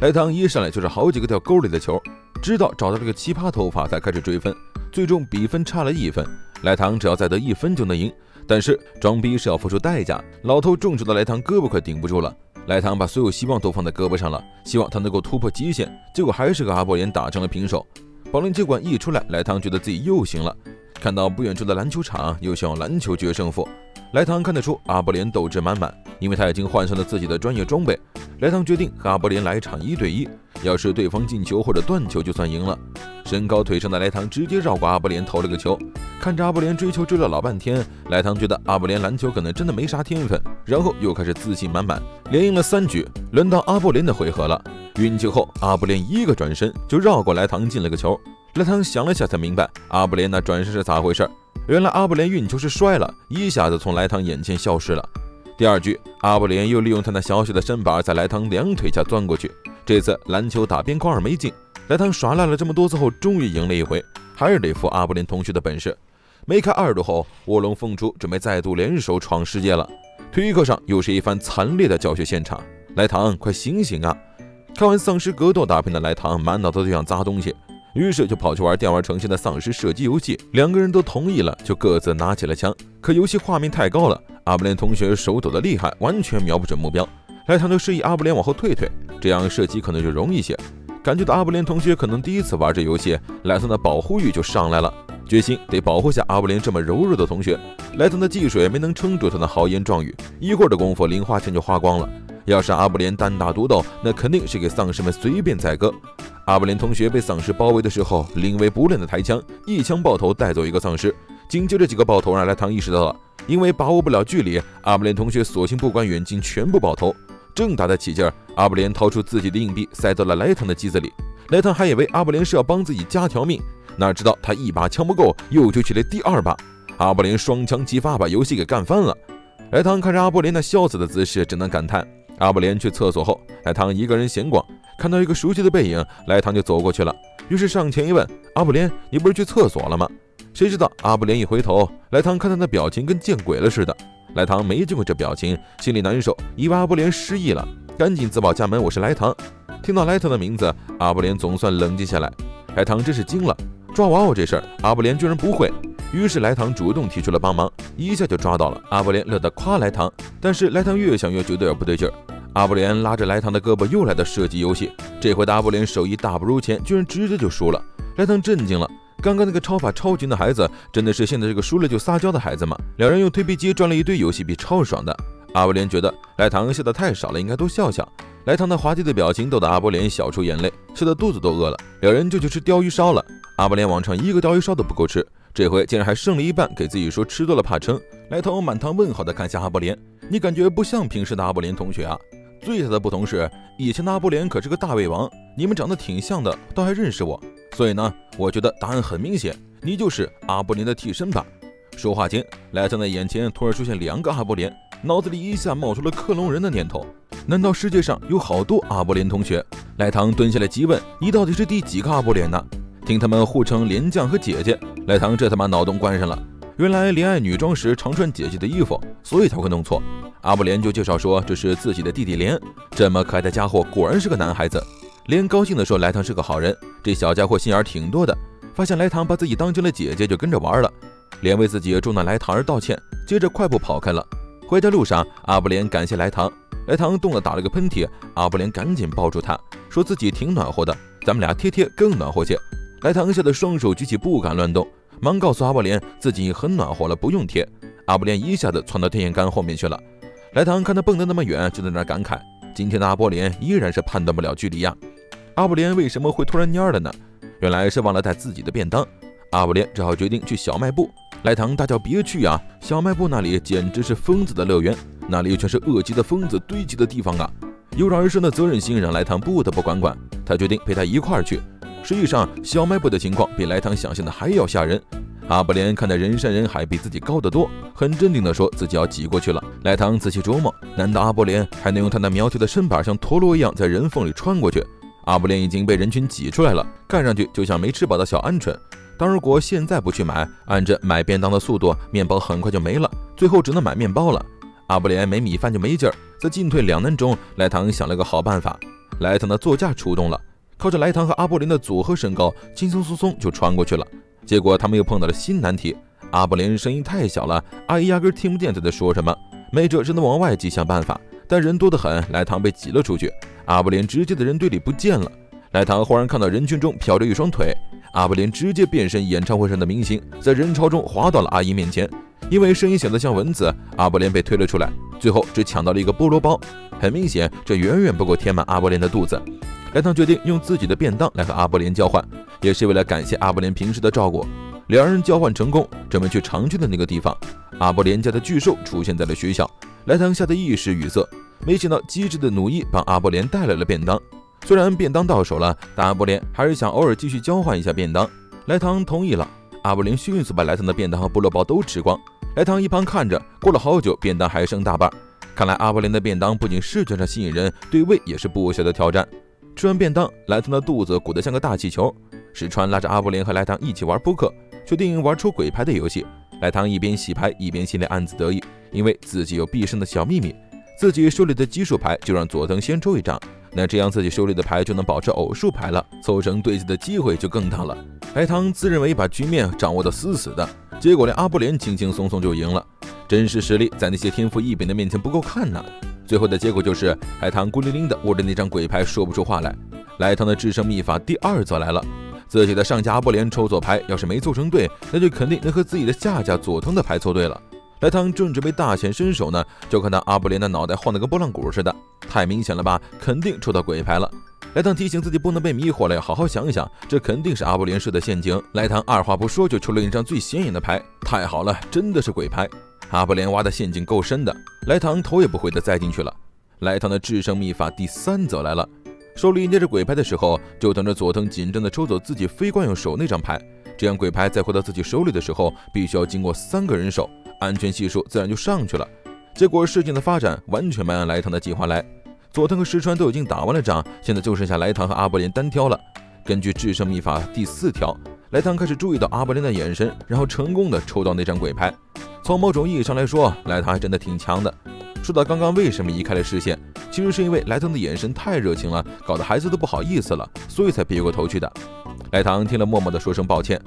莱唐一上来就是好几个掉沟里的球，知道找到这个奇葩头发才开始追分，最终比分差了一分。莱唐只要再得一分就能赢，但是装逼是要付出代价。老头重手的莱唐胳膊快顶不住了。莱唐把所有希望都放在胳膊上了，希望他能够突破极限，结果还是和阿波连打成了平手。保龄球馆一出来，莱唐觉得自己又行了。看到不远处的篮球场，又想用篮球决胜负。莱唐看得出阿波连斗志满满，因为他已经换上了自己的专业装备。莱唐决定和阿波连来一场一对一，要是对方进球或者断球，就算赢了。身高腿长的莱唐直接绕过阿波连投了个球，看着阿布连追球追了老半天，莱唐觉得阿布连篮球可能真的没啥天分，然后又开始自信满满，连赢了三局。轮到阿布连的回合了，运球后阿布连一个转身就绕过莱唐进了个球。莱唐想了下才明白阿布连那转身是咋回事，原来阿布连运球是摔了一下子从莱唐眼前消失了。第二局阿布连又利用他那小小的身板在莱唐两腿下钻过去，这次篮球打边框儿没进。莱唐耍赖了这么多次后，终于赢了一回，还是得服阿布连同学的本事。梅开二度后，卧龙凤雏准备再度联手闯世界了。体育课上又是一番惨烈的教学现场。莱唐，快醒醒啊！看完丧尸格斗大片的莱唐，满脑子都想砸东西，于是就跑去玩电玩呈现的丧尸射击游戏。两个人都同意了，就各自拿起了枪。可游戏画面太高了，阿布连同学手抖的厉害，完全瞄不准目标。莱唐就示意阿布连往后退退，这样射击可能就容易些。感觉到阿布连同学可能第一次玩这游戏，莱特的保护欲就上来了，决心得保护下阿布连这么柔弱的同学。莱特的技术也没能撑住他的豪言壮语，一会儿的功夫零花钱就花光了。要是阿布连单打独斗，那肯定是给丧尸们随便宰割。阿布连同学被丧尸包围的时候，临危不乱的抬枪，一枪爆头带走一个丧尸。紧接着几个爆头让莱唐意识到了，因为把握不了距离，阿布连同学索性不管远近，全部爆头。正打得起劲儿，阿布连掏出自己的硬币塞到了莱唐的机子里。莱唐还以为阿布连是要帮自己加条命，哪知道他一把枪不够，又举起了第二把。阿布连双枪齐发，把游戏给干翻了。莱唐看着阿布连那潇洒的姿势，只能感叹。阿布连去厕所后，莱唐一个人闲逛，看到一个熟悉的背影，莱唐就走过去了。于是上前一问：“阿布连，你不是去厕所了吗？”谁知道阿布连一回头，莱唐看他的表情跟见鬼了似的。莱唐没见过这表情，心里难受，以为阿布连失忆了。赶紧自报家门，我是莱唐。听到莱唐的名字，阿布连总算冷静下来。莱唐真是惊了，抓娃娃这事儿，阿布连居然不会。于是莱唐主动提出了帮忙，一下就抓到了。阿布连乐得夸莱唐，但是莱唐越想越觉得有点不对劲儿。阿布连拉着莱唐的胳膊，又来到射击游戏。这回的阿布连手艺大不如前，居然直接就输了。莱唐震惊了，刚刚那个超法超群的孩子，真的是现在这个输了就撒娇的孩子吗？两人用推币机转了一堆游戏币，超爽的。阿波连觉得莱唐笑的太少了，应该多笑笑。莱唐那滑稽的表情逗得阿波连笑出眼泪，笑得肚子都饿了。两人就去吃鲷鱼烧了。阿波连往常一个鲷鱼烧都不够吃。这回竟然还剩了一半，给自己说吃多了怕撑。莱唐满堂问号的看向阿波连，你感觉不像平时的阿波连同学啊？最大的不同是，以前的阿波连可是个大胃王，你们长得挺像的，倒还认识我。所以呢，我觉得答案很明显，你就是阿波连的替身吧。说话间，莱唐的眼前突然出现两个阿波连，脑子里一下冒出了克隆人的念头。难道世界上有好多阿波连同学？莱唐蹲下来急问，你到底是第几个阿波连呢？听他们互称连将和姐姐，莱唐这他妈脑洞关上了。原来恋爱女装时常穿姐姐的衣服，所以才会弄错。阿布连就介绍说这是自己的弟弟连，这么可爱的家伙果然是个男孩子。连高兴地说莱唐是个好人，这小家伙心眼挺多的。发现莱唐把自己当成了姐姐，就跟着玩了。连为自己捉弄莱唐而道歉，接着快步跑开了。回家路上，阿布连感谢莱唐，莱唐冻了打了个喷嚏，阿布连赶紧抱住他，说自己挺暖和的，咱们俩贴贴更暖和些。莱唐吓得双手举起不敢乱动，忙告诉阿布连自己很暖和了，不用贴。阿布连一下子窜到电线杆后面去了。莱唐看他蹦得那么远，就在那感慨：今天的阿波连依然是判断不了距离呀。阿布连为什么会突然蔫了呢？原来是忘了带自己的便当。阿布连只好决定去小卖部。莱唐大叫：别去啊！小卖部那里简直是疯子的乐园，那里全是恶极的疯子堆积的地方啊！油然而生的责任心让莱唐不得不管管，他决定陪他一块儿去。实际上，小卖部的情况比莱唐想象的还要吓人。阿布连看的人山人海，比自己高得多，很镇定地说自己要挤过去了。莱唐仔细琢磨，难道阿布连还能用他那苗条的身板像陀螺一样在人缝里穿过去？阿布连已经被人群挤出来了，看上去就像没吃饱的小鹌鹑。当如果现在不去买，按着买便当的速度，面包很快就没了，最后只能买面包了。阿布连没米饭就没劲儿，在进退两难中，莱唐想了个好办法。莱唐的座驾出动了。靠着莱唐和阿布连的组合身高，轻轻松松就穿过去了。结果他们又碰到了新难题。阿布连声音太小了，阿姨压根听不见他在说什么。没辙，只能往外挤想办法。但人多得很，莱唐被挤了出去。阿布连直接在人堆里不见了。莱唐忽然看到人群中飘着一双腿，阿波连直接变身演唱会上的明星，在人潮中滑到了阿姨面前。因为声音显得像蚊子，阿波连被推了出来，最后只抢到了一个菠萝包。很明显，这远远不够填满阿波连的肚子。莱唐决定用自己的便当来和阿波连交换，也是为了感谢阿波连平时的照顾。两人交换成功，准备去常去的那个地方。阿波连家的巨兽出现在了学校，莱唐吓得一时语塞。没想到机智的努伊帮阿波连带来了便当。虽然便当到手了，但阿波连还是想偶尔继续交换一下便当。莱唐同意了。阿波连迅速把莱唐的便当和菠萝包都吃光。莱唐一旁看着，过了好久，便当还剩大半。看来阿波连的便当不仅视觉上吸引人，对胃也是不小的挑战。吃完便当，莱唐的肚子鼓得像个大气球。石川拉着阿波连和莱唐一起玩扑克，决定玩出鬼牌的游戏。莱唐一边洗牌，一边心里暗自得意，因为自己有必胜的小秘密。自己手里的奇数牌就让佐藤先抽一张，那这样自己手里的牌就能保持偶数牌了，凑成对子的机会就更大了。莱唐自认为把局面掌握得死死的，结果连阿波连轻轻松松就赢了。真实实力在那些天赋异禀的面前不够看呢。最后的结果就是，莱唐孤零零的握着那张鬼牌，说不出话来。莱唐的制胜秘法第二则来了，自己的上家阿波连抽左牌，要是没凑成对，那就肯定能和自己的下家佐藤的牌凑对了。莱唐正准备大显身手呢，就看到阿布连的脑袋晃得跟拨浪鼓似的，太明显了吧？肯定抽到鬼牌了。莱唐提醒自己不能被迷惑了，要好好想一想，这肯定是阿布连设的陷阱。莱唐二话不说就抽了一张最显眼的牌，太好了，真的是鬼牌。阿布连挖的陷阱够深的，莱唐头也不回的栽进去了。莱唐的制胜秘法第三则来了，手里捏着鬼牌的时候，就等着佐藤紧张的抽走自己非惯用手那张牌，这样鬼牌再回到自己手里的时候，必须要经过三个人手，安全系数自然就上去了。结果事情的发展完全没按莱唐的计划来，佐藤和石川都已经打完了仗，现在就剩下莱唐和阿波连单挑了。根据制胜秘法第四条，莱唐开始注意到阿波连的眼神，然后成功的抽到那张鬼牌。从某种意义上来说，莱唐还真的挺强的。说到刚刚为什么移开了视线，其实是因为莱唐的眼神太热情了，搞得孩子都不好意思了，所以才别过头去的。莱唐听了，默默地说声抱歉。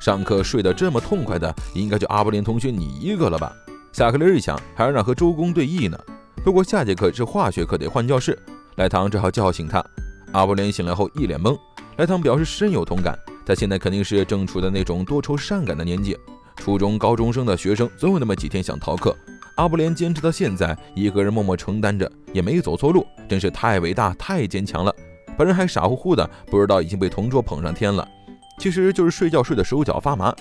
上课睡得这么痛快的，应该就阿波连同学你一个了吧？下课铃一响，还要让和周公对弈呢。不过下节课是化学课，得换教室。莱唐只好叫醒他。阿波连醒来后一脸懵。莱唐表示深有同感，他现在肯定是正处在那种多愁善感的年纪。初中、高中生的学生总有那么几天想逃课。阿布连坚持到现在，一个人默默承担着，也没走错路，真是太伟大、太坚强了。本人还傻乎乎的，不知道已经被同桌捧上天了。其实就是睡觉睡得手脚发麻。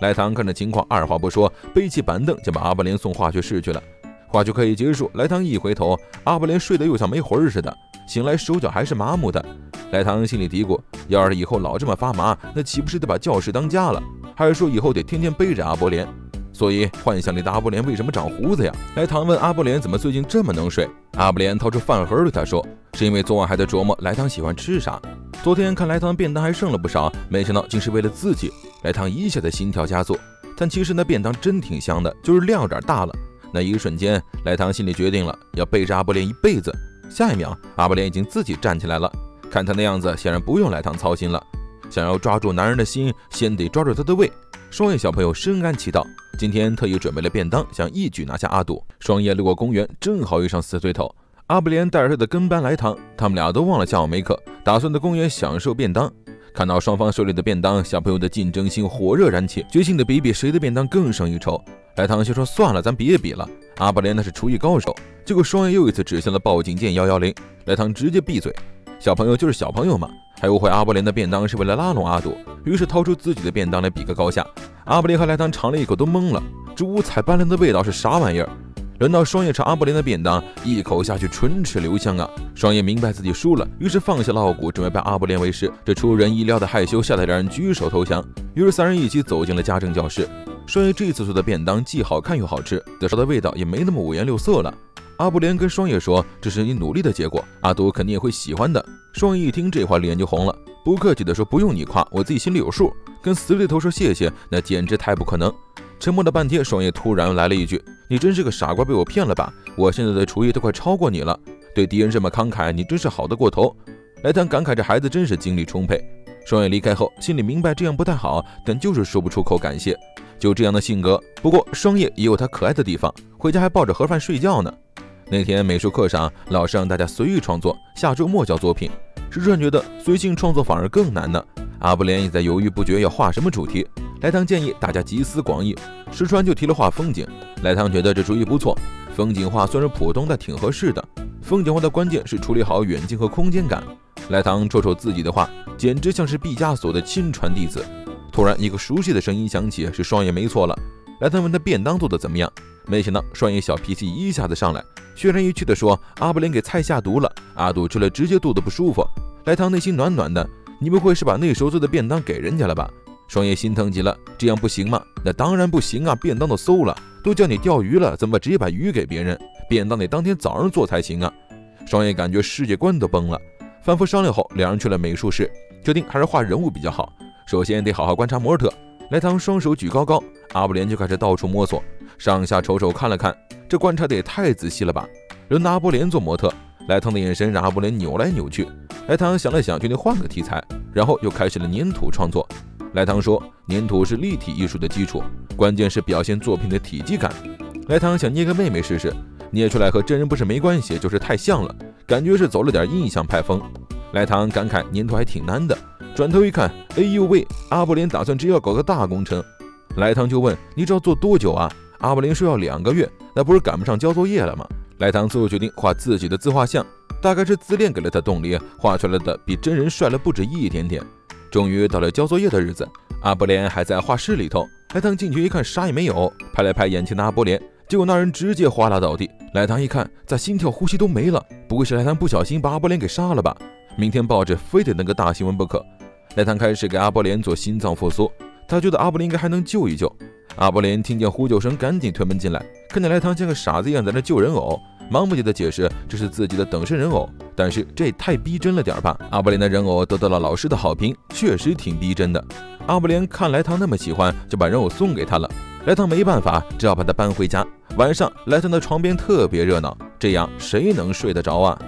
莱唐看着情况，二话不说，背起板凳就把阿布连送化学室去了。化学课一结束，莱唐一回头，阿布连睡得又像没魂似的，醒来手脚还是麻木的。莱唐心里嘀咕：要是以后老这么发麻，那岂不是得把教室当家了？还是说以后得天天背着阿波连。所以幻想里的阿波连为什么长胡子呀？莱唐问阿波连怎么最近这么能睡。阿波连掏出饭盒对他说：“是因为昨晚还在琢磨莱唐喜欢吃啥。昨天看莱唐便当还剩了不少，没想到竟是为了自己。”莱唐一下子心跳加速。但其实那便当真挺香的，就是量有点大了。那一瞬间，莱唐心里决定了要背着阿波连一辈子。下一秒，阿波连已经自己站起来了。看他那样子，显然不用莱唐操心了。想要抓住男人的心，先得抓住他的胃。双叶小朋友深谙其道，今天特意准备了便当，想一举拿下阿杜。双叶路过公园，正好遇上死对头阿布连带着他的跟班来唐，他们俩都忘了下午没课，打算在公园享受便当。看到双方手里的便当，小朋友的竞争心火热燃起，决心的比比谁的便当更胜一筹。来唐就说：“算了，咱别比了。”阿布连那是厨艺高手。结果双叶又一次指向了报警键幺幺零，来唐直接闭嘴。小朋友就是小朋友嘛。还误会阿波连的便当是为了拉拢阿杜，于是掏出自己的便当来比个高下。阿波连和莱唐尝了一口都懵了，这五彩斑斓的味道是啥玩意儿？轮到双叶尝阿波连的便当，一口下去唇齿留香啊！双叶明白自己输了，于是放下了傲骨，准备拜阿波连为师。这出人意料的害羞吓得两人举手投降。于是三人一起走进了家政教室。双叶这次做的便当既好看又好吃，得到的味道也没那么五颜六色了。阿布连跟双叶说：“这是你努力的结果，阿杜肯定也会喜欢的。”双叶一听这话，脸就红了，不客气的说：“不用你夸，我自己心里有数。”跟死对头说谢谢，那简直太不可能。沉默了半天，双叶突然来了一句：“你真是个傻瓜，被我骗了吧？我现在的厨艺都快超过你了，对敌人这么慷慨，你真是好的过头。”莱唐感慨这孩子真是精力充沛。双叶离开后，心里明白这样不太好，但就是说不出口感谢。就这样的性格，不过双叶也有他可爱的地方，回家还抱着盒饭睡觉呢。那天美术课上，老师让大家随意创作，下周末交作品。石川觉得随性创作反而更难呢。阿布连也在犹豫不决要画什么主题。莱唐建议大家集思广益，石川就提了画风景。莱唐觉得这主意不错，风景画虽然普通，但挺合适的。风景画的关键是处理好远近和空间感。莱唐瞅瞅自己的画，简直像是毕加索的亲传弟子。突然，一个熟悉的声音响起，是双叶没错了。莱唐问他便当做的怎么样，没想到双叶小脾气一下子上来。血然一去的说：“阿布连给菜下毒了，阿杜吃了直接肚子不舒服。”莱唐内心暖暖的，你不会是把那时候做的便当给人家了吧？双叶心疼极了，这样不行吗？那当然不行啊！便当都馊了，都叫你钓鱼了，怎么直接把鱼给别人？便当得当天早上做才行啊！双叶感觉世界观都崩了。反复商量后，两人去了美术室，决定还是画人物比较好。首先得好好观察模特。莱唐双手举高高，阿布连就开始到处摸索，上下瞅瞅看了看。这观察的也太仔细了吧！轮到阿波连做模特，莱唐的眼神让阿波连扭来扭去。莱唐想了想，决定换个题材，然后又开始了粘土创作。莱唐说，粘土是立体艺术的基础，关键是表现作品的体积感。莱唐想捏个妹妹试试，捏出来和真人不是没关系，就是太像了，感觉是走了点印象派风。莱唐感慨粘土还挺难的，转头一看，哎呦喂，阿波连打算真要搞个大工程。莱唐就问：“你知道做多久啊？”阿波连说要两个月。那不是赶不上交作业了吗？莱唐最后决定画自己的自画像，大概是自恋给了他动力，画出来的比真人帅了不止一点点。终于到了交作业的日子，阿波连还在画室里头。莱唐进去一看，啥也没有，拍了拍眼前的阿波连，结果那人直接哗啦倒地。莱唐一看，咋心跳呼吸都没了？不会是莱唐不小心把阿波连给杀了吧？明天报纸非得弄个大新闻不可。莱唐开始给阿波连做心脏复苏，他觉得阿波连应该还能救一救。阿波连听见呼救声，赶紧推门进来，看见莱唐像个傻子一样在那救人偶，忙不迭的解释这是自己的等身人偶，但是这也太逼真了点吧？阿波连的人偶得到了老师的好评，确实挺逼真的。阿波连看莱唐那么喜欢，就把人偶送给他了。莱唐没办法，只好把他搬回家。晚上，莱唐的床边特别热闹，这样谁能睡得着啊？